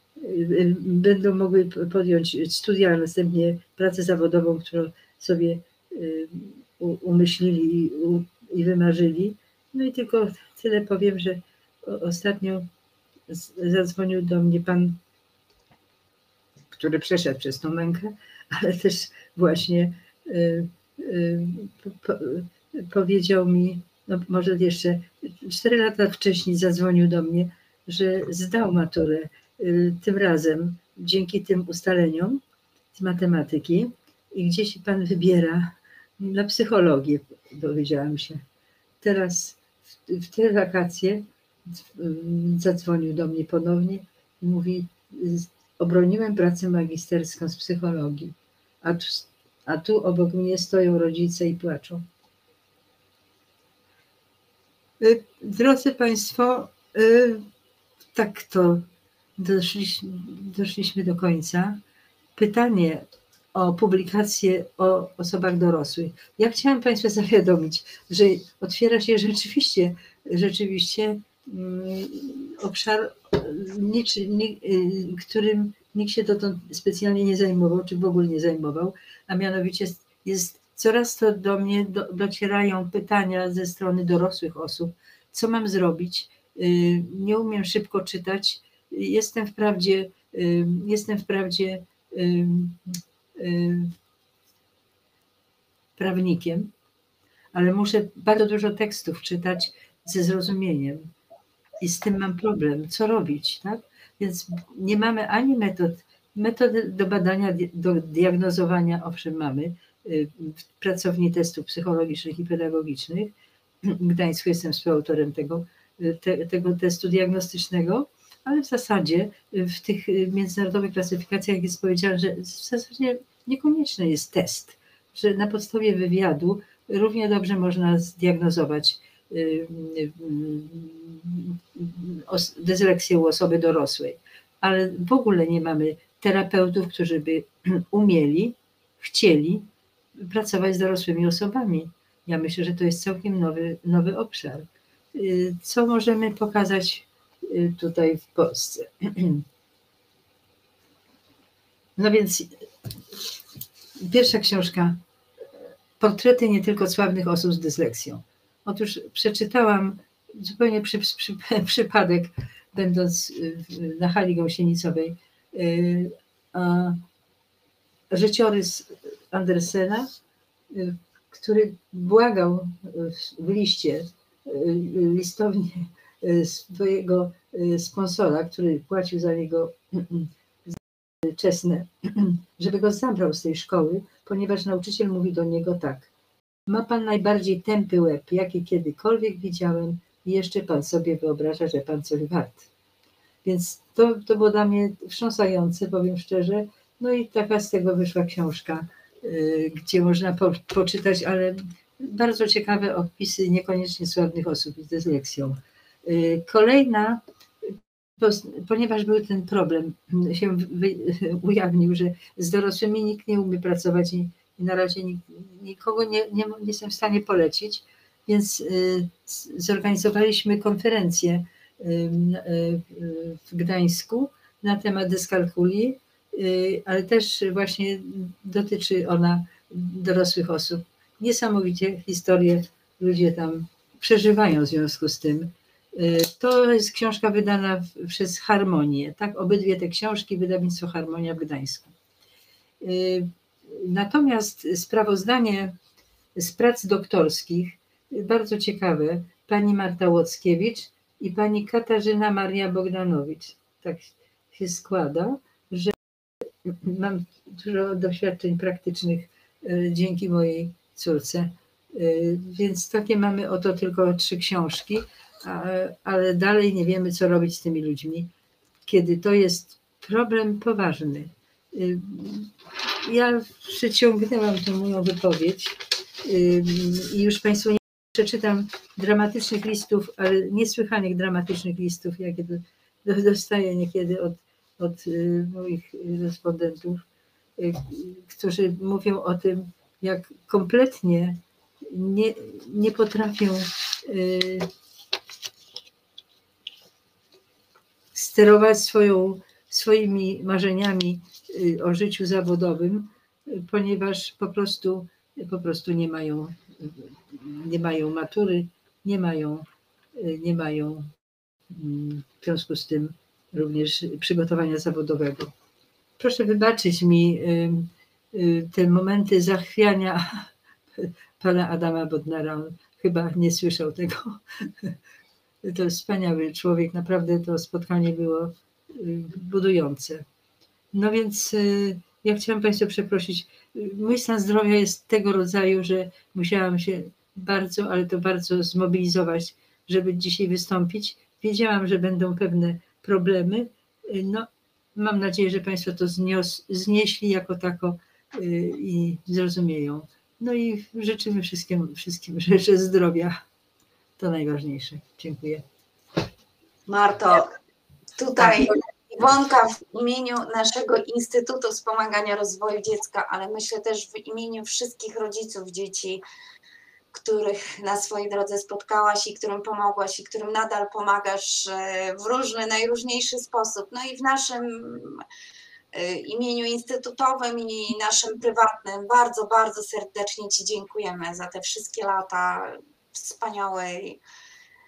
będą mogły podjąć studia, a następnie pracę zawodową, którą sobie u- umyślili i, wymarzyli. No i tylko tyle powiem, że ostatnio zadzwonił do mnie pan, który przeszedł przez tą mękę, ale też właśnie y, y, po, powiedział mi, no może jeszcze cztery lata wcześniej zadzwonił do mnie, że zdał maturę y, tym razem dzięki tym ustaleniom z matematyki i gdzie się pan wybiera na psychologię, dowiedziałam się. Teraz w, w te wakacje y, zadzwonił do mnie ponownie i mówi, "Z- obroniłem pracę magisterską z psychologii, a tu, a tu obok mnie stoją rodzice i płaczą. Y, Drodzy Państwo, y, tak to doszliśmy, doszliśmy do końca. Pytanie o publikację o osobach dorosłych. Ja chciałam Państwa zawiadomić, że otwiera się rzeczywiście, rzeczywiście mm, obszar, y, którym nikt się dotąd specjalnie nie zajmował, czy w ogóle nie zajmował, a mianowicie jest, jest coraz to do mnie do, docierają pytania ze strony dorosłych osób, co mam zrobić, Y, nie umiem szybko czytać, jestem wprawdzie, jestem wprawdzie prawnikiem, ale muszę bardzo dużo tekstów czytać ze zrozumieniem i z tym mam problem, co robić, tak? Więc nie mamy ani metod, metody do badania, do diagnozowania, owszem mamy, y, w pracowni testów psychologicznych i pedagogicznych. W Gdańsku jestem współautorem tego, y, te, tego testu diagnostycznego, ale w zasadzie y, w tych y, międzynarodowych klasyfikacjach jest powiedziane, że w zasadzie niekonieczny jest test, że na podstawie wywiadu równie dobrze można zdiagnozować y, dysleksję u osoby dorosłej, ale w ogóle nie mamy terapeutów, którzy by umieli, chcieli pracować z dorosłymi osobami. Ja myślę, że to jest całkiem nowy, nowy obszar. Co możemy pokazać tutaj w Polsce? No więc pierwsza książka Portrety nie tylko sławnych osób z dysleksją. Otóż przeczytałam zupełnie przy, przy, przypadek, będąc y, na hali gąsienicowej, y, życiorys Andersena, y, który błagał w- liście, y, listownie y, swojego y, sponsora, który płacił za niego czesne, żeby go zabrał z tej szkoły, ponieważ nauczyciel mówi do niego tak. Ma pan najbardziej tępy łeb, jaki kiedykolwiek widziałem i jeszcze pan sobie wyobraża, że pan coś wart. Więc to, to było dla mnie wstrząsające, powiem szczerze. No i taka z tego wyszła książka, y, gdzie można po, poczytać, ale bardzo ciekawe opisy niekoniecznie sławnych osób z dysleksją. Y, Kolejna, ponieważ był ten problem, się ujawnił, że z dorosłymi nikt nie umie pracować i, na razie nik, nikogo nie, nie, nie jestem w stanie polecić, więc y, zorganizowaliśmy konferencję y, w Gdańsku na temat dyskalkulii, y, ale też właśnie dotyczy ona dorosłych osób. Niesamowicie historie ludzie tam przeżywają w związku z tym. Y, To jest książka wydana przez Harmonię, tak? Obydwie te książki wydawnictwo Harmonia w Gdańsku. Y, Natomiast sprawozdanie z prac doktorskich, bardzo ciekawe, pani Marta Łockiewicz i pani Katarzyna Maria Bogdanowicz. Tak się składa, że mam dużo doświadczeń praktycznych y, dzięki mojej córce. Więc takie mamy oto tylko trzy książki, ale dalej nie wiemy, co robić z tymi ludźmi, kiedy to jest problem poważny. Y, Ja przyciągnęłam tę moją wypowiedź y, i już Państwu nie przeczytam dramatycznych listów, ale niesłychanie dramatycznych listów, jakie do, do, dostaję niekiedy od, od y, moich respondentów, którzy mówią o tym, jak kompletnie nie, nie potrafią sterować swoją, swoimi marzeniami y, o życiu zawodowym, ponieważ po prostu, po prostu nie mają, nie mają matury, nie mają, y, nie mają mm, w związku z tym również przygotowania zawodowego. Proszę wybaczyć mi y, te momenty zachwiania pana Adama Bodnara. Chyba nie słyszał tego. To wspaniały człowiek, naprawdę to spotkanie było y, budujące. No więc y, ja chciałam Państwa przeprosić. Mój stan zdrowia jest tego rodzaju, że musiałam się bardzo, ale to bardzo zmobilizować, żeby dzisiaj wystąpić. Wiedziałam, że będą pewne problemy. Y, No, mam nadzieję, że Państwo to znios, znieśli jako tako i zrozumieją. No i życzymy wszystkim, wszystkim rzeczy zdrowia. To najważniejsze. Dziękuję. Marto, tutaj Iwonka w imieniu naszego Instytutu Wspomagania Rozwoju Dziecka, ale myślę też w imieniu wszystkich rodziców dzieci, których na swojej drodze spotkałaś i którym pomogłaś i którym nadal pomagasz e, w różny, najróżniejszy sposób. No i w naszym e, imieniu instytutowym i naszym prywatnym bardzo, bardzo serdecznie Ci dziękujemy za te wszystkie lata wspaniałej,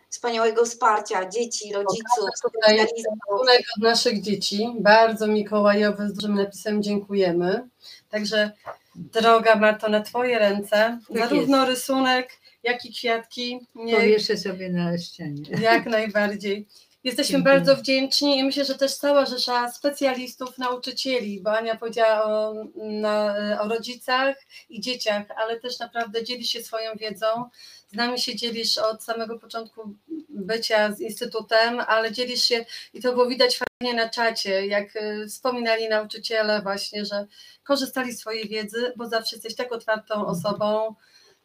wspaniałego wsparcia dzieci, rodziców, Tutaj. Rachunek od naszych dzieci, bardzo mikołajowy, z dużym napisem dziękujemy. Także droga Marto, na Twoje ręce, Tak zarówno rysunek, jak i kwiatki, nie, Powieszę sobie na ścianie. jak najbardziej. Jesteśmy Dziękuję. bardzo wdzięczni i myślę, że też cała rzesza specjalistów, nauczycieli, bo Ania powiedziała o, na, o rodzicach i dzieciach, ale też naprawdę dzielisz się swoją wiedzą. Z nami się dzielisz od samego początku bycia z Instytutem, ale dzielisz się i to było widać fajnie na czacie, jak y, wspominali nauczyciele właśnie, że korzystali z swojej wiedzy, bo zawsze jesteś tak otwartą osobą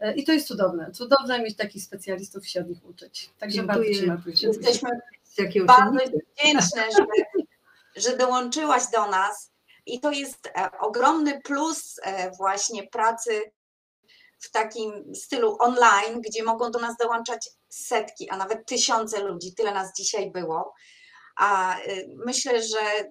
y, i to jest cudowne. Cudowne mieć takich specjalistów i się od nich uczyć. Także bardzo Dziękuję. Martusiu. Jesteśmy Jakie bardzo wdzięczne, że, że dołączyłaś do nas i to jest e, ogromny plus e, właśnie pracy w takim stylu online, gdzie mogą do nas dołączać setki, a nawet tysiące ludzi. Tyle nas dzisiaj było. A y, myślę, że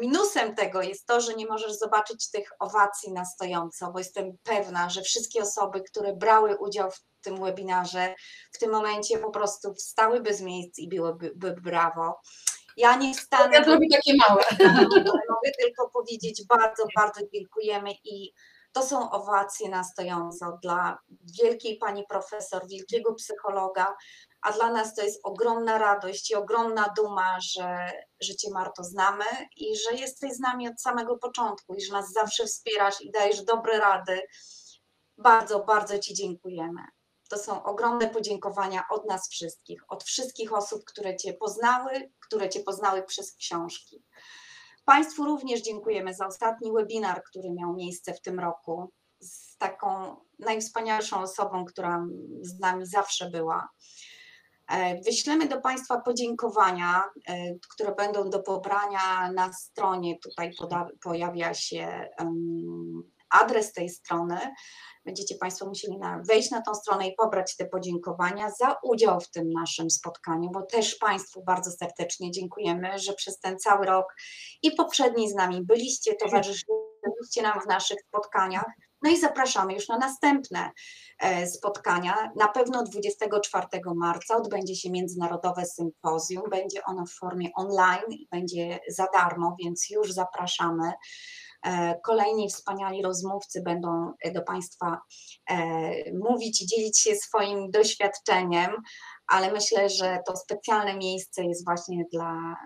minusem tego jest to, że nie możesz zobaczyć tych owacji na stojąco, bo jestem pewna, że wszystkie osoby, które brały udział w tym webinarze, w tym momencie po prostu wstałyby z miejsc i byłoby by brawo. Ja nie wstanę, Ja zrobię takie małe. mogę tylko powiedzieć bardzo, bardzo dziękujemy i to są owacje na stojąco dla wielkiej pani profesor, wielkiego psychologa, a dla nas to jest ogromna radość i ogromna duma, że, że Cię Marto znamy i że jesteś z nami od samego początku i że nas zawsze wspierasz i dajesz dobre rady. Bardzo, bardzo Ci dziękujemy. To są ogromne podziękowania od nas wszystkich, od wszystkich osób, które Cię poznały, które Cię poznały przez książki. Państwu również dziękujemy za ostatni webinar, który miał miejsce w tym roku z taką najwspanialszą osobą, która z nami zawsze była. E, Wyślemy do Państwa podziękowania, e, które będą do pobrania na stronie. Tutaj poda- pojawia się em, adres tej strony. Będziecie Państwo musieli na, wejść na tą stronę i pobrać te podziękowania za udział w tym naszym spotkaniu, bo też Państwu bardzo serdecznie dziękujemy, że przez ten cały rok i poprzedni z nami byliście, towarzyszyliście nam w naszych spotkaniach. No i zapraszamy już na następne e, spotkania. Na pewno 24 marca odbędzie się międzynarodowe sympozjum. Będzie ono w formie online i będzie za darmo, więc już zapraszamy. E, Kolejni wspaniali rozmówcy będą e, do Państwa e, mówić i dzielić się swoim doświadczeniem, ale myślę, że to specjalne miejsce jest właśnie dla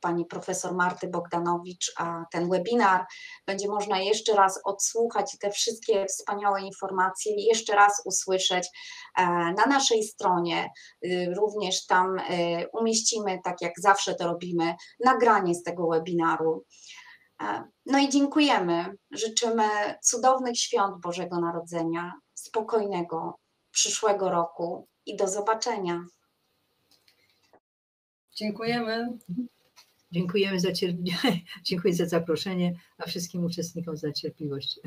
pani profesor Marty Bogdanowicz, a ten webinar będzie można jeszcze raz odsłuchać te wszystkie wspaniałe informacje jeszcze raz usłyszeć na naszej stronie. Również tam umieścimy, tak jak zawsze to robimy, nagranie z tego webinaru. E, No i dziękujemy. Życzymy cudownych świąt Bożego Narodzenia, spokojnego przyszłego roku i do zobaczenia. Dziękujemy. Dziękujemy za cierp... Dziękuję za zaproszenie, a wszystkim uczestnikom za cierpliwość.